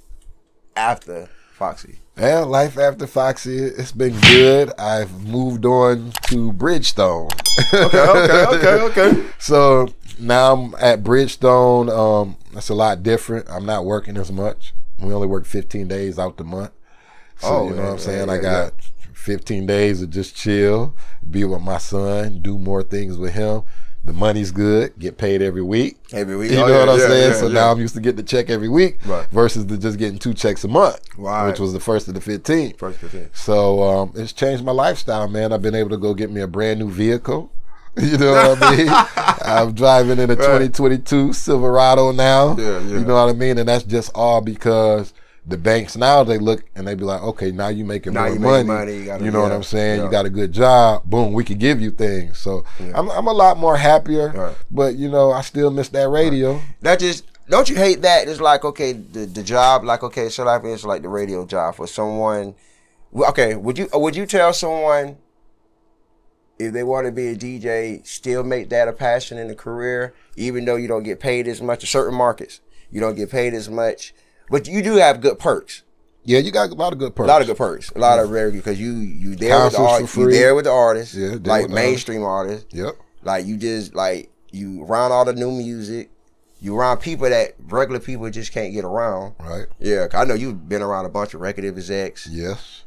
Speaker 1: after Foxie?
Speaker 2: Yeah, life after Foxie, it's been good. I've moved on to Bridgestone.
Speaker 1: okay, okay, okay, okay. [LAUGHS]
Speaker 2: so now I'm at Bridgestone. Um, that's a lot different. I'm not working as much. We only work 15 days out the month. So, oh, you know yeah, what I'm saying? Yeah, I got yeah. 15 days to just chill, be with my son, do more things with him. The money's good, get paid every week.
Speaker 1: Every week.
Speaker 2: You oh, know what I'm saying? so now I'm used to getting the check every week right. versus the just getting two checks a month, right. which was the first of the 15.
Speaker 1: First 15.
Speaker 2: So um, it's changed my lifestyle, man. I've been able to go get me a brand new vehicle. [LAUGHS] You know what I mean? [LAUGHS] I'm driving in a right. 2022 Silverado now. Yeah, yeah. You know what I mean? And that's just all because the banks now they look and they be like, okay, now you're making now more you money. money. You, gotta, you know yeah, what I'm saying? Yeah. You got a good job. Boom, we can give you things. So yeah. I'm, I'm a lot more happier. Right. But you know, I still miss that radio. Right.
Speaker 1: That just don't you hate that? It's like okay, the the job, like okay, so like it's like the radio job for someone. Okay, would you would you tell someone if they want to be a DJ, still make that a passion in a career, even though you don't get paid as much in certain markets. You don't get paid as much, but you do have good perks.
Speaker 2: Yeah, you got a lot of good perks.
Speaker 1: A lot of good perks. A lot yeah. of rare because you you there with the art, you there with the artists. Yeah, like mainstream artists.
Speaker 2: Yep.
Speaker 1: Like you just like you around all the new music. You around people that regular people just can't get around.
Speaker 2: Right.
Speaker 1: Yeah, I know you've been around a bunch of record execs.
Speaker 2: Yes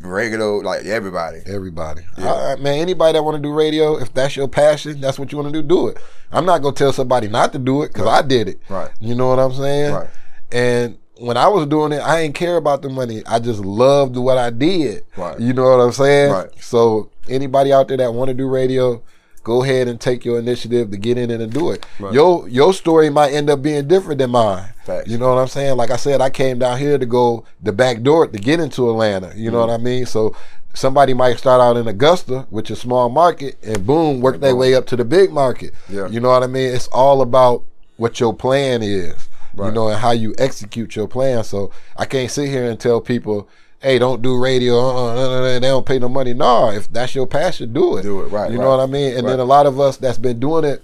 Speaker 1: regular, like everybody.
Speaker 2: Everybody. Yeah. man, anybody that want to do radio, if that's your passion, that's what you want to do, do it. I'm not going to tell somebody not to do it because right. I did it.
Speaker 1: Right.
Speaker 2: You know what I'm saying? Right. And when I was doing it, I didn't care about the money. I just loved what I did. Right. You know what I'm saying? Right. So anybody out there that want to do radio, go ahead and take your initiative to get in and do it. Right. Your your story might end up being different than mine. Facts. You know what I'm saying? Like I said, I came down here to go the back door to get into Atlanta. You know mm-hmm. what I mean? So somebody might start out in Augusta, which is a small market, and boom, work their way up to the big market. Yeah. You know what I mean? It's all about what your plan is. Right. You know, and how you execute your plan. So I can't sit here and tell people hey, don't do radio. Uh-uh, they don't pay no money. No, if that's your passion, do it.
Speaker 1: Do it right.
Speaker 2: You
Speaker 1: right.
Speaker 2: know what I mean? And right. then a lot of us that's been doing it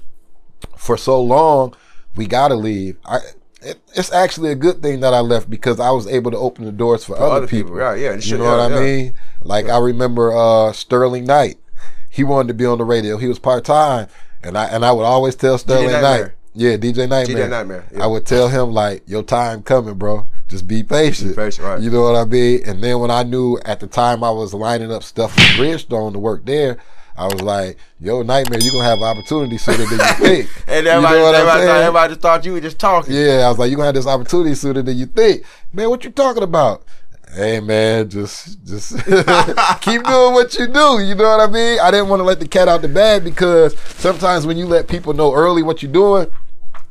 Speaker 2: for so long, we gotta leave. I. It, it's actually a good thing that I left because I was able to open the doors for, for other, other, people. people.
Speaker 1: Right, yeah,
Speaker 2: you know yeah, what I mean? Like I remember uh, Sterling Knight. He wanted to be on the radio. He was part time, and I and I would always tell Sterling Knight, yeah, DJ Nightmare.
Speaker 1: DJ Nightmare. Yeah.
Speaker 2: I would tell him like, "Your time coming, bro." just be patient.
Speaker 1: Be patient, right?
Speaker 2: You know what I mean? And then when I knew at the time I was lining up stuff for Bridgestone to work there, I was like, "Yo, nightmare, you are gonna have opportunity sooner than you [LAUGHS] think."
Speaker 1: and everybody, you know everybody, thought, everybody just thought you were just talking.
Speaker 2: Yeah, I was like, "You are gonna have this opportunity sooner than you think." Man, what you talking about? Hey man, just just [LAUGHS] keep doing what you do. You know what I mean? I didn't want to let the cat out the bag because sometimes when you let people know early what you're doing,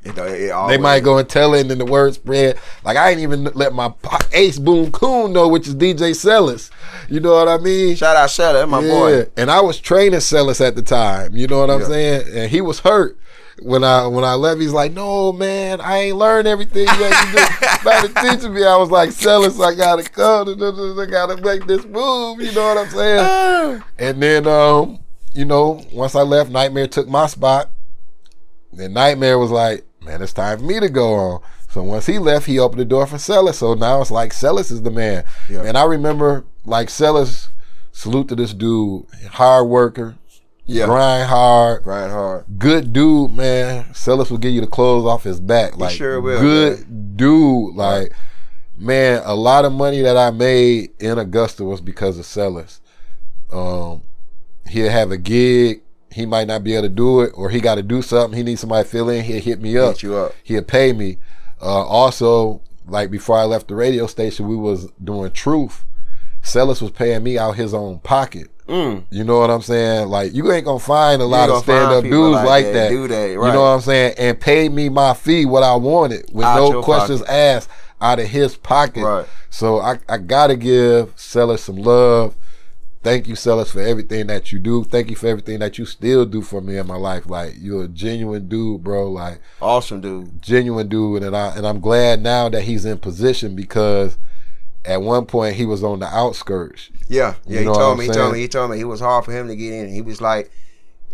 Speaker 2: it, it they might go and tell it, and then the word spread. Like I ain't even let my ace boom coon know, which is DJ Sellis. You know what I mean?
Speaker 1: Shout out Sellis, my yeah. boy.
Speaker 2: And I was training Sellis at the time. You know what I'm yeah. saying? And he was hurt when I when I left. He's like, "No, man, I ain't learned everything. You just [LAUGHS] started teaching me." I was like, "Sellis, I gotta come. I gotta make this move." You know what I'm saying? and then, um, you know, once I left, Nightmare took my spot. Then Nightmare was like, man, it's time for me to go on. So once he left, he opened the door for Sellis. So now it's like Sellis is the man. Yeah. And I remember like Sellis, salute to this dude, hard worker, yeah. grind hard,
Speaker 1: grind hard,
Speaker 2: good dude, man. Sellers will give you the clothes off his back, like
Speaker 1: sure will,
Speaker 2: good man. dude, like. Man, a lot of money that I made in Augusta was because of Sellers. Um, he'll have a gig he might not be able to do it or he got to do something. He needs somebody to fill in. He'll hit me up.
Speaker 1: Hit you up.
Speaker 2: He'll pay me. Uh, also, like before I left the radio station, we was doing truth. Sellers was paying me out his own pocket.
Speaker 1: Mm.
Speaker 2: You know what I'm saying? Like you ain't gonna find a lot of stand up dudes
Speaker 1: like
Speaker 2: like
Speaker 1: that,
Speaker 2: that.
Speaker 1: do that,
Speaker 2: You know what I'm saying? And paid me my fee what I wanted with
Speaker 1: Out
Speaker 2: no questions
Speaker 1: pocket.
Speaker 2: asked out of his pocket.
Speaker 1: Right.
Speaker 2: So I, I gotta give Sellers some love. Thank you, Sellers, for everything that you do. Thank you for everything that you still do for me in my life. Like you're a genuine dude, bro. Like
Speaker 1: Awesome, dude.
Speaker 2: genuine dude, and I and I'm glad now that he's in position because at one point he was on the outskirts.
Speaker 1: Yeah, yeah. He
Speaker 2: know what
Speaker 1: told me. He told me. He told me it was hard for him to get in. He was like,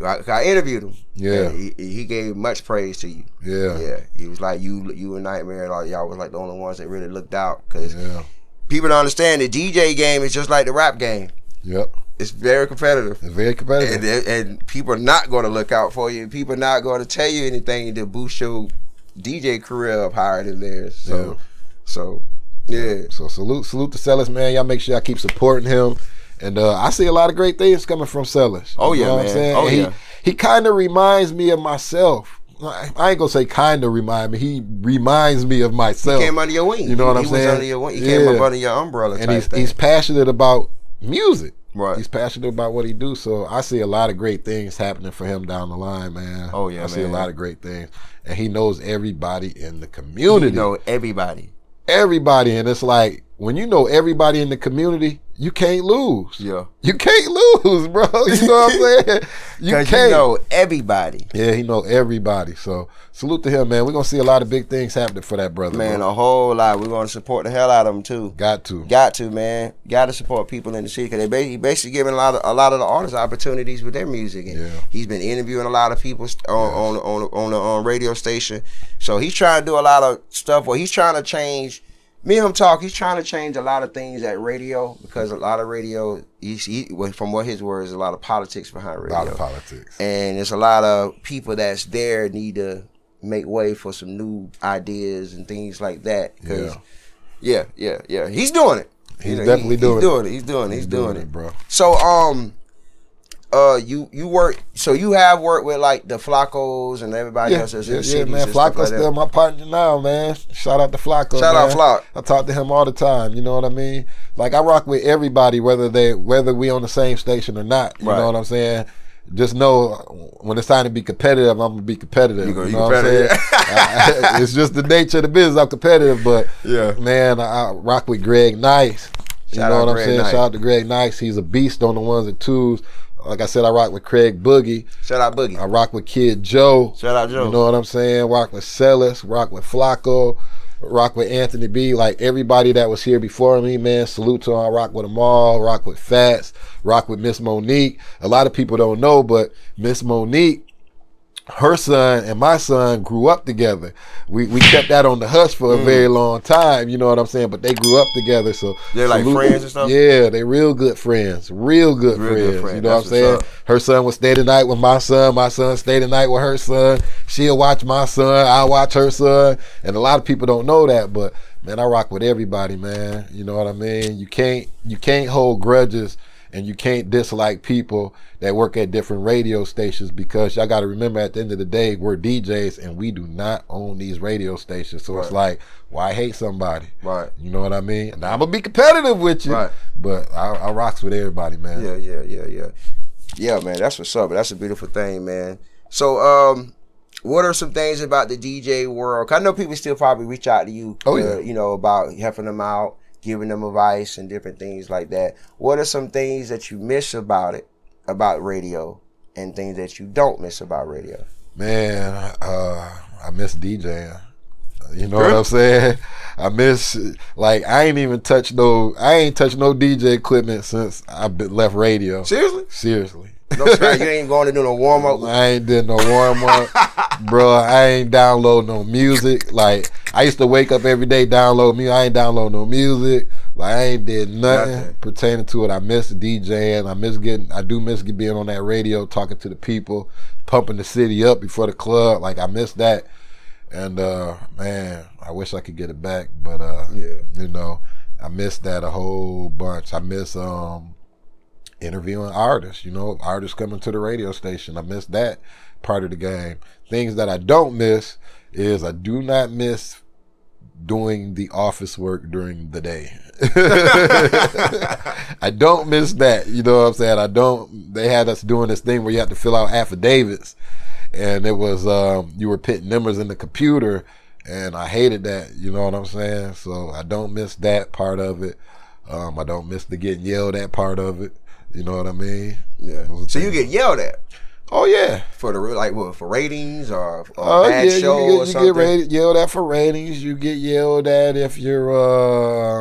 Speaker 1: I, I interviewed him.
Speaker 2: Yeah.
Speaker 1: He, he gave much praise to you.
Speaker 2: Yeah,
Speaker 1: Yeah, he was like you. You were Nightmare, like y'all was like the only ones that really looked out because
Speaker 2: yeah,
Speaker 1: people don't understand the DJ game is just like the rap game.
Speaker 2: Yep.
Speaker 1: It's very competitive.
Speaker 2: It's very competitive.
Speaker 1: And, and people are not going to look out for you. People are not going to tell you anything to boost your DJ career up higher than theirs. So,
Speaker 2: Yeah.
Speaker 1: so yeah.
Speaker 2: So salute, salute to Sellers, man. Y'all make sure y'all keep supporting him. And uh, I see a lot of great things coming from Sellers.
Speaker 1: Oh, yeah, man.
Speaker 2: I'm saying?
Speaker 1: Oh,
Speaker 2: And he,
Speaker 1: yeah.
Speaker 2: He kind of reminds me of myself. I ain't gonna say kind of remind me. He reminds me of myself.
Speaker 1: He Came under your wing.
Speaker 2: You know what
Speaker 1: he
Speaker 2: I'm saying?
Speaker 1: Under your wing. He came up under your umbrella.
Speaker 2: and he's he's passionate about music.
Speaker 1: Right.
Speaker 2: He's passionate about what he do. So I see a lot of great things happening for him down the line, man.
Speaker 1: Oh, yeah,
Speaker 2: I see a lot of great things, and he knows everybody in the community.
Speaker 1: you know everybody.
Speaker 2: everybody, and it's like when you know everybody in the community, you can't lose.
Speaker 1: Yeah.
Speaker 2: You can't lose, bro. [LAUGHS] You know what I'm saying? [LAUGHS] You can't.
Speaker 1: you know everybody.
Speaker 2: yeah, he know everybody. So salute to him, man. We're gonna see a lot of big things happening for that brother.
Speaker 1: Man,
Speaker 2: bro.
Speaker 1: a whole lot. We're going to support the hell out of him too.
Speaker 2: got to.
Speaker 1: Got to, man. Got to support people in the city because they basically, basically giving a lot of a lot of the artists opportunities with their music. And
Speaker 2: Yeah.
Speaker 1: he's been interviewing a lot of people on on on on the on radio station. So he's trying to do a lot of stuff. Where he's trying to change. Me and him talk. He's trying to change a lot of things at radio because a lot of radio. He's, he, from what his words, a lot of politics behind radio.
Speaker 2: a lot of politics.
Speaker 1: and there's a lot of people that's there need to make way for some new ideas and things like that. 'Cause- yeah, yeah, yeah. He's doing it.
Speaker 2: He's
Speaker 1: You
Speaker 2: definitely doing
Speaker 1: he's
Speaker 2: it.
Speaker 1: doing it. He's doing it. He's, doing, it.
Speaker 2: bro.
Speaker 1: So um, uh, you you work. So you have worked with like the Flacos and everybody
Speaker 2: Yeah,
Speaker 1: else that's
Speaker 2: yeah,
Speaker 1: in
Speaker 2: yeah, man. Flacco's still my partner now, man. Shout out to Flacco.
Speaker 1: Shout out
Speaker 2: man.
Speaker 1: Flock.
Speaker 2: I talk to him all the time. You know what I mean? Like I rock with everybody, whether they whether we on the same station or not. You
Speaker 1: Right.
Speaker 2: know what I'm saying? Just know when it's time to be competitive, I'm gonna be competitive.
Speaker 1: You gonna be
Speaker 2: know what I'm saying?
Speaker 1: competitive. [LAUGHS]
Speaker 2: I- [LAUGHS] it's just the nature of the business. I'm competitive, but
Speaker 1: Yeah.
Speaker 2: man, I, I rock with Greg Nice. You
Speaker 1: Shout
Speaker 2: know
Speaker 1: out
Speaker 2: what I'm saying?
Speaker 1: Nice.
Speaker 2: Shout out to Greg Nice. He's a beast on the ones and twos. Like I said, I rock with Craig Boogie.
Speaker 1: Shout out Boogie.
Speaker 2: I rock with Kid Joe.
Speaker 1: Shout out Joe.
Speaker 2: You know what I'm saying? Rock with Celis, rock with Flacco, rock with Anthony B. Like everybody that was here before me, man. Salute to them. I rock with them all. Rock with Fats. Rock with Miss Monique. A lot of people don't know, but Miss Monique, her son and my son grew up together. We we kept that on the hush for a
Speaker 1: Mm.
Speaker 2: very long time. You know what I'm saying? But they grew up together, so
Speaker 1: They're like friends and stuff?
Speaker 2: Yeah, they real good friends. Real good
Speaker 1: Real good
Speaker 2: friends. You
Speaker 1: friends.
Speaker 2: know what I'm saying?
Speaker 1: up.
Speaker 2: Her son would stay the night with my son. My son stay the night with her son. She'll watch my son. I'll watch her son. And a lot of people don't know that, but man, I rock with everybody, man. You know what I mean? You can't you can't hold grudges and you can't dislike people that work at different radio stations because y'all got to remember at the end of the day we're DJs and we do not own these radio stations. So it's like why hate somebody?
Speaker 1: Right.
Speaker 2: You know what I mean? Now I'm gonna be competitive with you,
Speaker 1: Right.
Speaker 2: but I, I rocks with everybody, man.
Speaker 1: Yeah, yeah, yeah, yeah. Yeah, man, that's what's up. That's a beautiful thing, man. So, um, what are some things about the DJ world? I know people still probably reach out to you,
Speaker 2: Oh,
Speaker 1: uh, you know, about helping them out, giving them advice and different things like that. What are some things that you miss about it, about radio, and things that you don't miss about radio?
Speaker 2: Man, uh, I miss DJing. You know what I'm saying? I miss like I ain't even touched no I ain't touched no DJ equipment since I been left radio.
Speaker 1: Seriously?
Speaker 2: Seriously.
Speaker 1: No, sir, you ain't going to do no warm up.
Speaker 2: I ain't did no warm up, [LAUGHS] bro. I ain't download no music. Like I used to wake up every day download me. I ain't download no music. Like I ain't did nothing,
Speaker 1: Nothing.
Speaker 2: pertaining to it. I miss DJing. I miss getting. I do miss being on that radio, talking to the people, pumping the city up before the club. Like I miss that. And uh man, I wish I could get it back, but uh
Speaker 1: Yeah.
Speaker 2: you know, I miss that a whole bunch. I miss um interviewing artists, you know, artists coming to the radio station. I miss that part of the game. Things that I don't miss is I do not miss doing the office work during the day. [LAUGHS] I don't miss that. You know what I'm saying? I don't. They had us doing this thing where you have to fill out affidavits, and it was um, you were putting numbers in the computer, and I hated that. You know what I'm saying? So I don't miss that part of it. Um, I don't miss the getting yelled at part of it. You know what I mean?
Speaker 1: Yeah. So you get yelled at
Speaker 2: Oh yeah.
Speaker 1: for the like what for ratings or, or
Speaker 2: Oh
Speaker 1: bad
Speaker 2: yeah,
Speaker 1: show
Speaker 2: you
Speaker 1: or
Speaker 2: get, you get rated, yelled at for ratings. You get yelled at if you're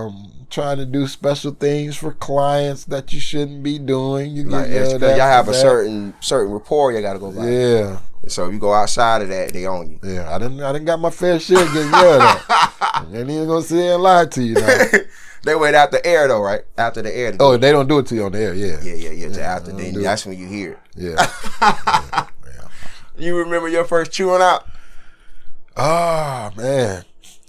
Speaker 2: um, trying to do special things for clients that you shouldn't be doing. You get
Speaker 1: Like, it's
Speaker 2: yelled at.
Speaker 1: y'all have a
Speaker 2: that.
Speaker 1: certain certain rapport you got to go by.
Speaker 2: Yeah,
Speaker 1: So if you go outside of that, they own you.
Speaker 2: yeah. I didn't. I didn't got my fair share getting yelled at. [LAUGHS] I ain't even gonna sit and lie to you now. [LAUGHS]
Speaker 1: they wait out the air though, right? After the air.
Speaker 2: Oh, they don't do it to you on the air. Yeah,
Speaker 1: yeah, yeah, yeah. To after then, that's when you hear it. [LAUGHS]
Speaker 2: yeah.
Speaker 1: You remember your first chewing out?
Speaker 2: Ah man,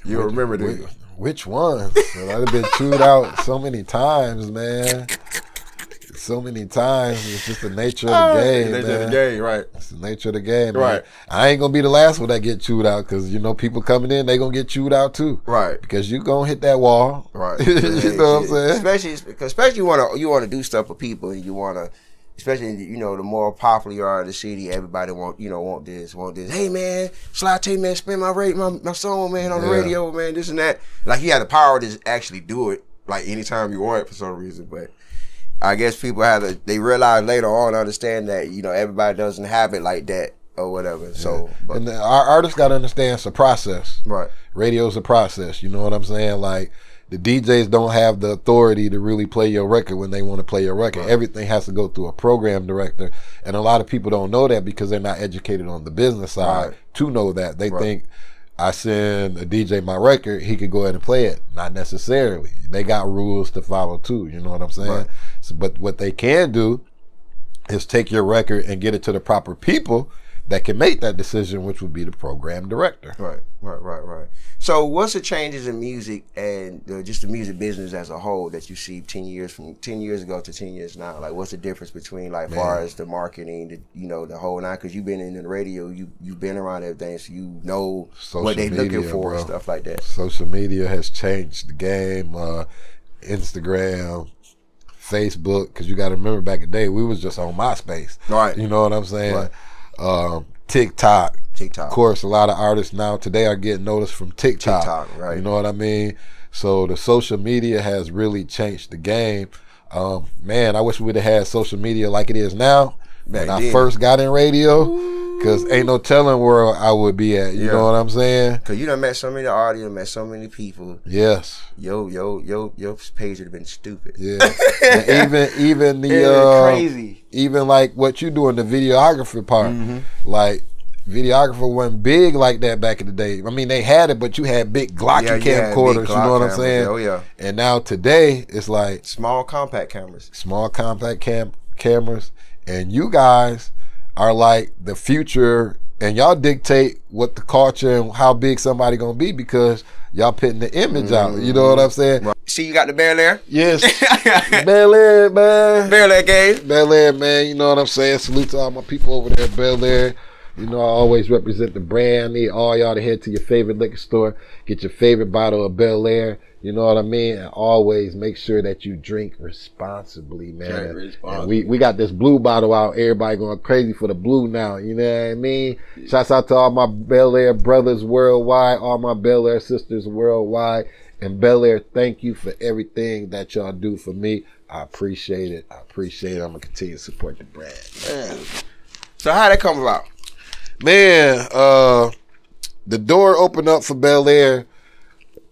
Speaker 1: You remember
Speaker 2: Which,
Speaker 1: the
Speaker 2: which one? I've been chewed out so many times, man. So many times. It's just the nature of the [LAUGHS] game,
Speaker 1: They
Speaker 2: man.
Speaker 1: of the game, right?
Speaker 2: It's the nature of the game, man.
Speaker 1: Right.
Speaker 2: I ain't gonna be the last one that get chewed out because you know people coming in, they gonna get chewed out too.
Speaker 1: Right.
Speaker 2: Because you gonna hit that wall,
Speaker 1: Right. [LAUGHS]
Speaker 2: you know what I'm saying?
Speaker 1: Especially because especially you want to you want to do stuff for people and you want to especially you know the more popular you are in the city everybody want you know want this want this hey man Sly Tay man spin my rate my, my song man on the radio man this and that like he had the power to actually do it like anytime you want for some reason but I guess people have to they realize later on understand that you know everybody doesn't have it like that or whatever so but
Speaker 2: And the, our artists gotta understand it's a process.
Speaker 1: right
Speaker 2: radio's a process. You know what I'm saying? Like the DJs don't have the authority to really play your record when they want to play your record. Everything has to go through a program director, and a lot of people don't know that because they're not educated on the business side
Speaker 1: Right.
Speaker 2: to know that. They
Speaker 1: Right.
Speaker 2: think I send a DJ my record, he could go ahead and play it. Not necessarily. They got rules to follow too. You know what I'm saying?
Speaker 1: Right.
Speaker 2: So, but what they can do is take your record and get it to the proper people that can make that decision, which would be the program director.
Speaker 1: Right, right, right, right. So, what's the changes in music and uh, just the music business as a whole that you see ten years from ten years ago to ten years now? Like, what's the difference between like far as the marketing, the you know, the whole nine? Because you've been in the radio, you you've been around everything, so you know
Speaker 2: Social
Speaker 1: what they're looking for and stuff like that.
Speaker 2: social media has changed the game. Uh, Instagram, Facebook, because you got to remember back in the day we was just on MySpace.
Speaker 1: Right.
Speaker 2: You know what I'm saying?
Speaker 1: Right.
Speaker 2: Um, TikTok.
Speaker 1: TikTok.
Speaker 2: Of course, a lot of artists now today are getting noticed from TikTok.
Speaker 1: TikTok, right.
Speaker 2: You know what I mean? So the social media has really changed the game. Um, man, I wish we'd have had social media like it is now.
Speaker 1: Back
Speaker 2: when I first got in radio, because ain't no telling where I would be at. You
Speaker 1: Yeah.
Speaker 2: know what I'm saying?
Speaker 1: Cause you done met so many artists, met so many people.
Speaker 2: Yes.
Speaker 1: Yo, yo, yo, your page would have been stupid.
Speaker 2: Yeah, [LAUGHS] even even the uh,
Speaker 1: crazy.
Speaker 2: even like what you do in the videography part,
Speaker 1: Mm-hmm.
Speaker 2: like videographer wasn't big like that back in the day. I mean, they had it, but you had big Glocky
Speaker 1: Yeah,
Speaker 2: camcorders.
Speaker 1: big
Speaker 2: You know what
Speaker 1: Glock
Speaker 2: I'm saying?
Speaker 1: Oh, yeah.
Speaker 2: And now today it's like
Speaker 1: Small compact cameras.
Speaker 2: small compact cam cameras, and you guys are like the future, and y'all dictate what the culture and how big somebody gonna be because y'all putting the image out. You know what I'm saying?
Speaker 1: Right. See, you got the Belaire.
Speaker 2: Yes, [LAUGHS] Belaire, man.
Speaker 1: Belaire game.
Speaker 2: Belaire, man. You know what I'm saying? Salute to all my people over there Belaire. You know, I always represent the brand. I need all y'all to head to your favorite liquor store, get your favorite bottle of Belaire. You know what I mean? And always make sure that you drink responsibly, man.
Speaker 1: Responsibly.
Speaker 2: we, we got this blue bottle out. Everybody going crazy for the blue now. You know what I mean? Shouts out to all my Belaire brothers worldwide, all my Belaire sisters worldwide. And Belaire, thank you for everything that y'all do for me. I appreciate it. I appreciate it. I'm gonna continue to support the brand. Man,
Speaker 1: So how that come about?
Speaker 2: man uh, the door opened up for Belaire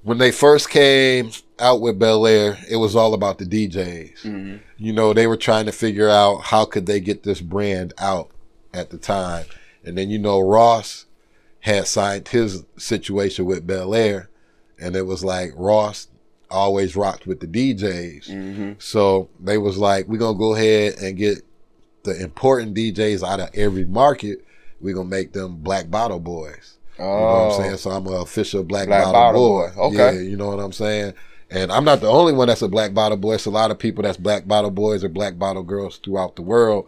Speaker 2: when they first came out with Belaire. It was all about the DJs. Mm-hmm. You know, they were trying to figure out how could they get this brand out at the time, and then you know Ross had signed his situation with Belaire, and it was like Ross always rocked with the DJs. Mm-hmm. So they was like, we're gonna go ahead and get the important DJs out of every market. We're gonna make them Black Bottle Boys. You know what I'm saying? Oh. So I'm an official Black,
Speaker 1: Black
Speaker 2: Bottle,
Speaker 1: Bottle
Speaker 2: Boy.
Speaker 1: Boy. Okay.
Speaker 2: Yeah, you know what I'm saying? And I'm not the only one that's a Black Bottle Boy. It's a lot of people that's Black Bottle Boys or Black Bottle Girls throughout the world.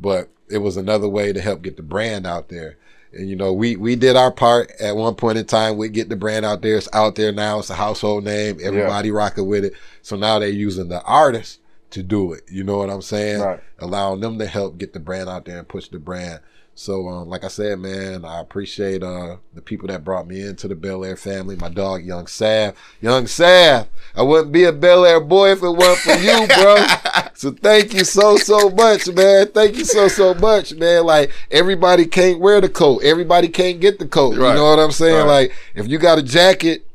Speaker 2: But it was another way to help get the brand out there. And you know, we we did our part at one point in time. We get the brand out there. It's out there now. It's a household name. Everybody rocking with it. So now they're using the artists to do it. You know what I'm saying?
Speaker 1: Right.
Speaker 2: Allowing them to help get the brand out there and push the brand. So, um, like I said, man, I appreciate uh, the people that brought me into the Belaire family. My dog, Young Sav. Young Sav, I wouldn't be a Belaire boy if it weren't for you, bro. [LAUGHS] so thank you so, so much, man. Thank you so, so much, man. Like, everybody can't wear the coat. Everybody can't get the coat.
Speaker 1: Right.
Speaker 2: You know what I'm saying?
Speaker 1: Right.
Speaker 2: Like, if you got a jacket,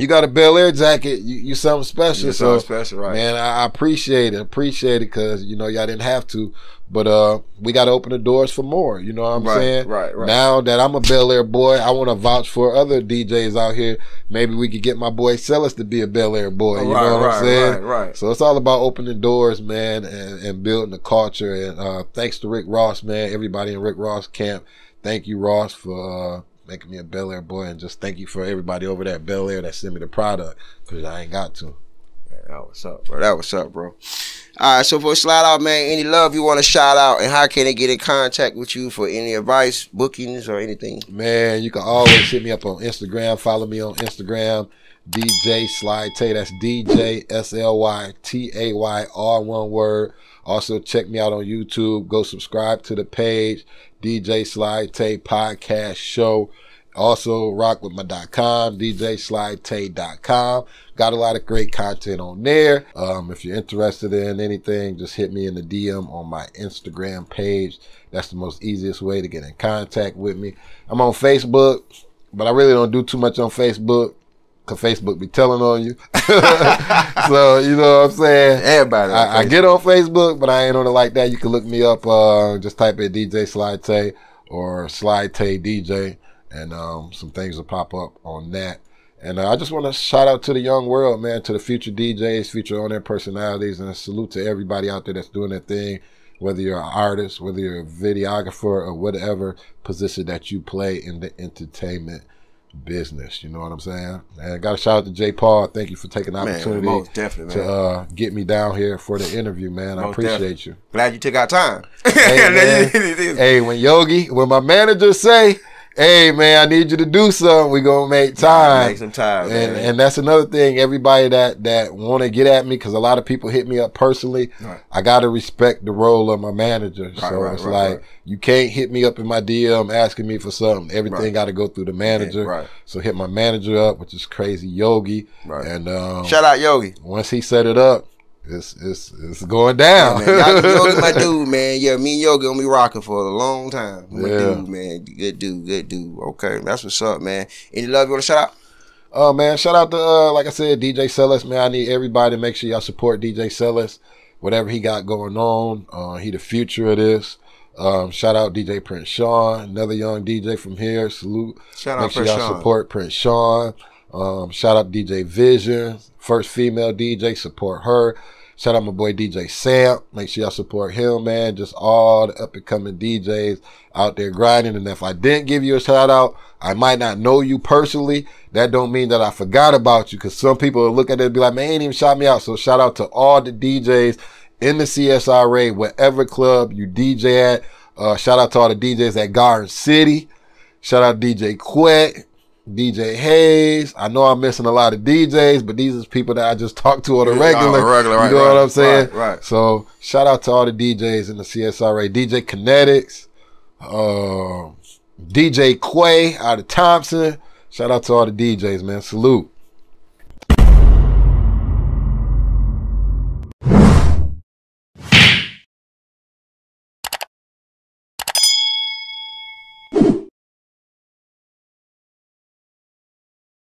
Speaker 2: you got a Belaire jacket, you, you something special.
Speaker 1: You're
Speaker 2: so,
Speaker 1: something special, right.
Speaker 2: Man, I I appreciate it. Appreciate it because, you know, y'all didn't have to. But uh we gotta open the doors for more. You know what I'm
Speaker 1: Right,
Speaker 2: saying?
Speaker 1: right, right.
Speaker 2: Now that I'm a Belaire boy, I wanna vouch for other DJs out here. Maybe we could get my boy Celis to be a Belaire boy. You
Speaker 1: Right,
Speaker 2: know what
Speaker 1: right,
Speaker 2: I'm saying?
Speaker 1: right, right.
Speaker 2: So it's all about opening doors, man, and, and building the culture. And uh thanks to Rick Ross, man, everybody in Rick Ross camp. Thank you, Ross, for uh making me a Belaire boy and just thank you for everybody over there at Belaire that sent me the product. Cause I ain't got to.
Speaker 1: That was up, bro. That was up, bro. All right, so for slide out, man, any love you want to shout out, and how can they get in contact with you for any advice, bookings, or anything?
Speaker 2: Man, you can always hit me up on Instagram. Follow me on Instagram, DJ Sly Tay. That's DJ S L Y T A Y, all one word. Also, check me out on YouTube. Go subscribe to the page, DJ Sly Tay Podcast Show. Also, rock with my.com, DJSlyTay.com. Got a lot of great content on there. Um, if you're interested in anything, just hit me in the DM on my Instagram page. That's the most easiest way to get in contact with me. I'm on Facebook, but I really don't do too much on Facebook. Cause Facebook be telling on you. [LAUGHS] so, you know what I'm saying?
Speaker 1: Everybody.
Speaker 2: I, I get on Facebook, but I ain't on it like that. You can look me up. Uh, just type in DJ Sly Tay or Sly Tay DJ, and um, some things will pop up on that. And uh, I just want to shout out to the young world, man, to the future DJs, future on their personalities, and a salute to everybody out there that's doing their thing. Whether you're an artist, whether you're a videographer, or whatever position that you play in the entertainment business. You know what I'm saying? And I got to shout out to J. Paul. Thank you for taking the
Speaker 1: Man,
Speaker 2: opportunity
Speaker 1: most definitely,
Speaker 2: to uh, get me down here for the interview, man. I appreciate
Speaker 1: definitely.
Speaker 2: you.
Speaker 1: Glad you took our time.
Speaker 2: Hey, [LAUGHS] [LAUGHS] hey, when Yogi, when my manager say, "Hey, man, I need you to do something," we gonna make time.
Speaker 1: Make some time,
Speaker 2: and and that's another thing. Everybody that that want to get at me because a lot of people hit me up personally.
Speaker 1: Right.
Speaker 2: I gotta respect the role of my manager. so
Speaker 1: right,
Speaker 2: it's
Speaker 1: right,
Speaker 2: like
Speaker 1: right.
Speaker 2: you can't hit me up in my DM asking me for something. Everything
Speaker 1: Right.
Speaker 2: got to go through the manager.
Speaker 1: right.
Speaker 2: So hit my manager up, which is crazy Yogi.
Speaker 1: Right.
Speaker 2: And um,
Speaker 1: Shout out Yogi.
Speaker 2: once he set it up, it's it's it's going down.
Speaker 1: Man, y'all- Yogi, my [LAUGHS] dude, man. Yeah, me and Yogi gonna be rocking for a long time. My
Speaker 2: Yeah.
Speaker 1: dude, man. Good dude, good dude. Okay, that's what's up, man. Any love you want to shout out?
Speaker 2: Oh man, shout out to uh, like I said, DJ Sellis. Man, I need everybody to make sure y'all support DJ Sellis. Whatever he got going on, uh, he the future of this. Um, shout out DJ Prince Sean, another young DJ from here. Salute.
Speaker 1: Shout out
Speaker 2: make sure y'all
Speaker 1: Sean.
Speaker 2: support Prince Sean. Um, shout out DJ Vision, first female DJ. Support her. Shout out my boy DJ Sam. Make sure y'all support him, man. Just all the up and coming DJs out there grinding. And if I didn't give you a shout out, I might not know you personally. That don't mean that I forgot about you. Cause some people will look at it and be like, man, ain't even shout me out. So shout out to all the DJs in the CSRA, whatever club you DJ at. Uh, shout out to all the DJs at Garden City. Shout out DJ Quet, DJ Hayes. I know I'm missing a lot of DJs, but these are people that I just talk to on a regular.
Speaker 1: regular, right,
Speaker 2: you know what I'm saying?
Speaker 1: right, right.
Speaker 2: So shout out to all the DJs in the CSRA. DJ Kinetics, uh, DJ Quay out of Thompson. Shout out to all the DJs, man. Salute.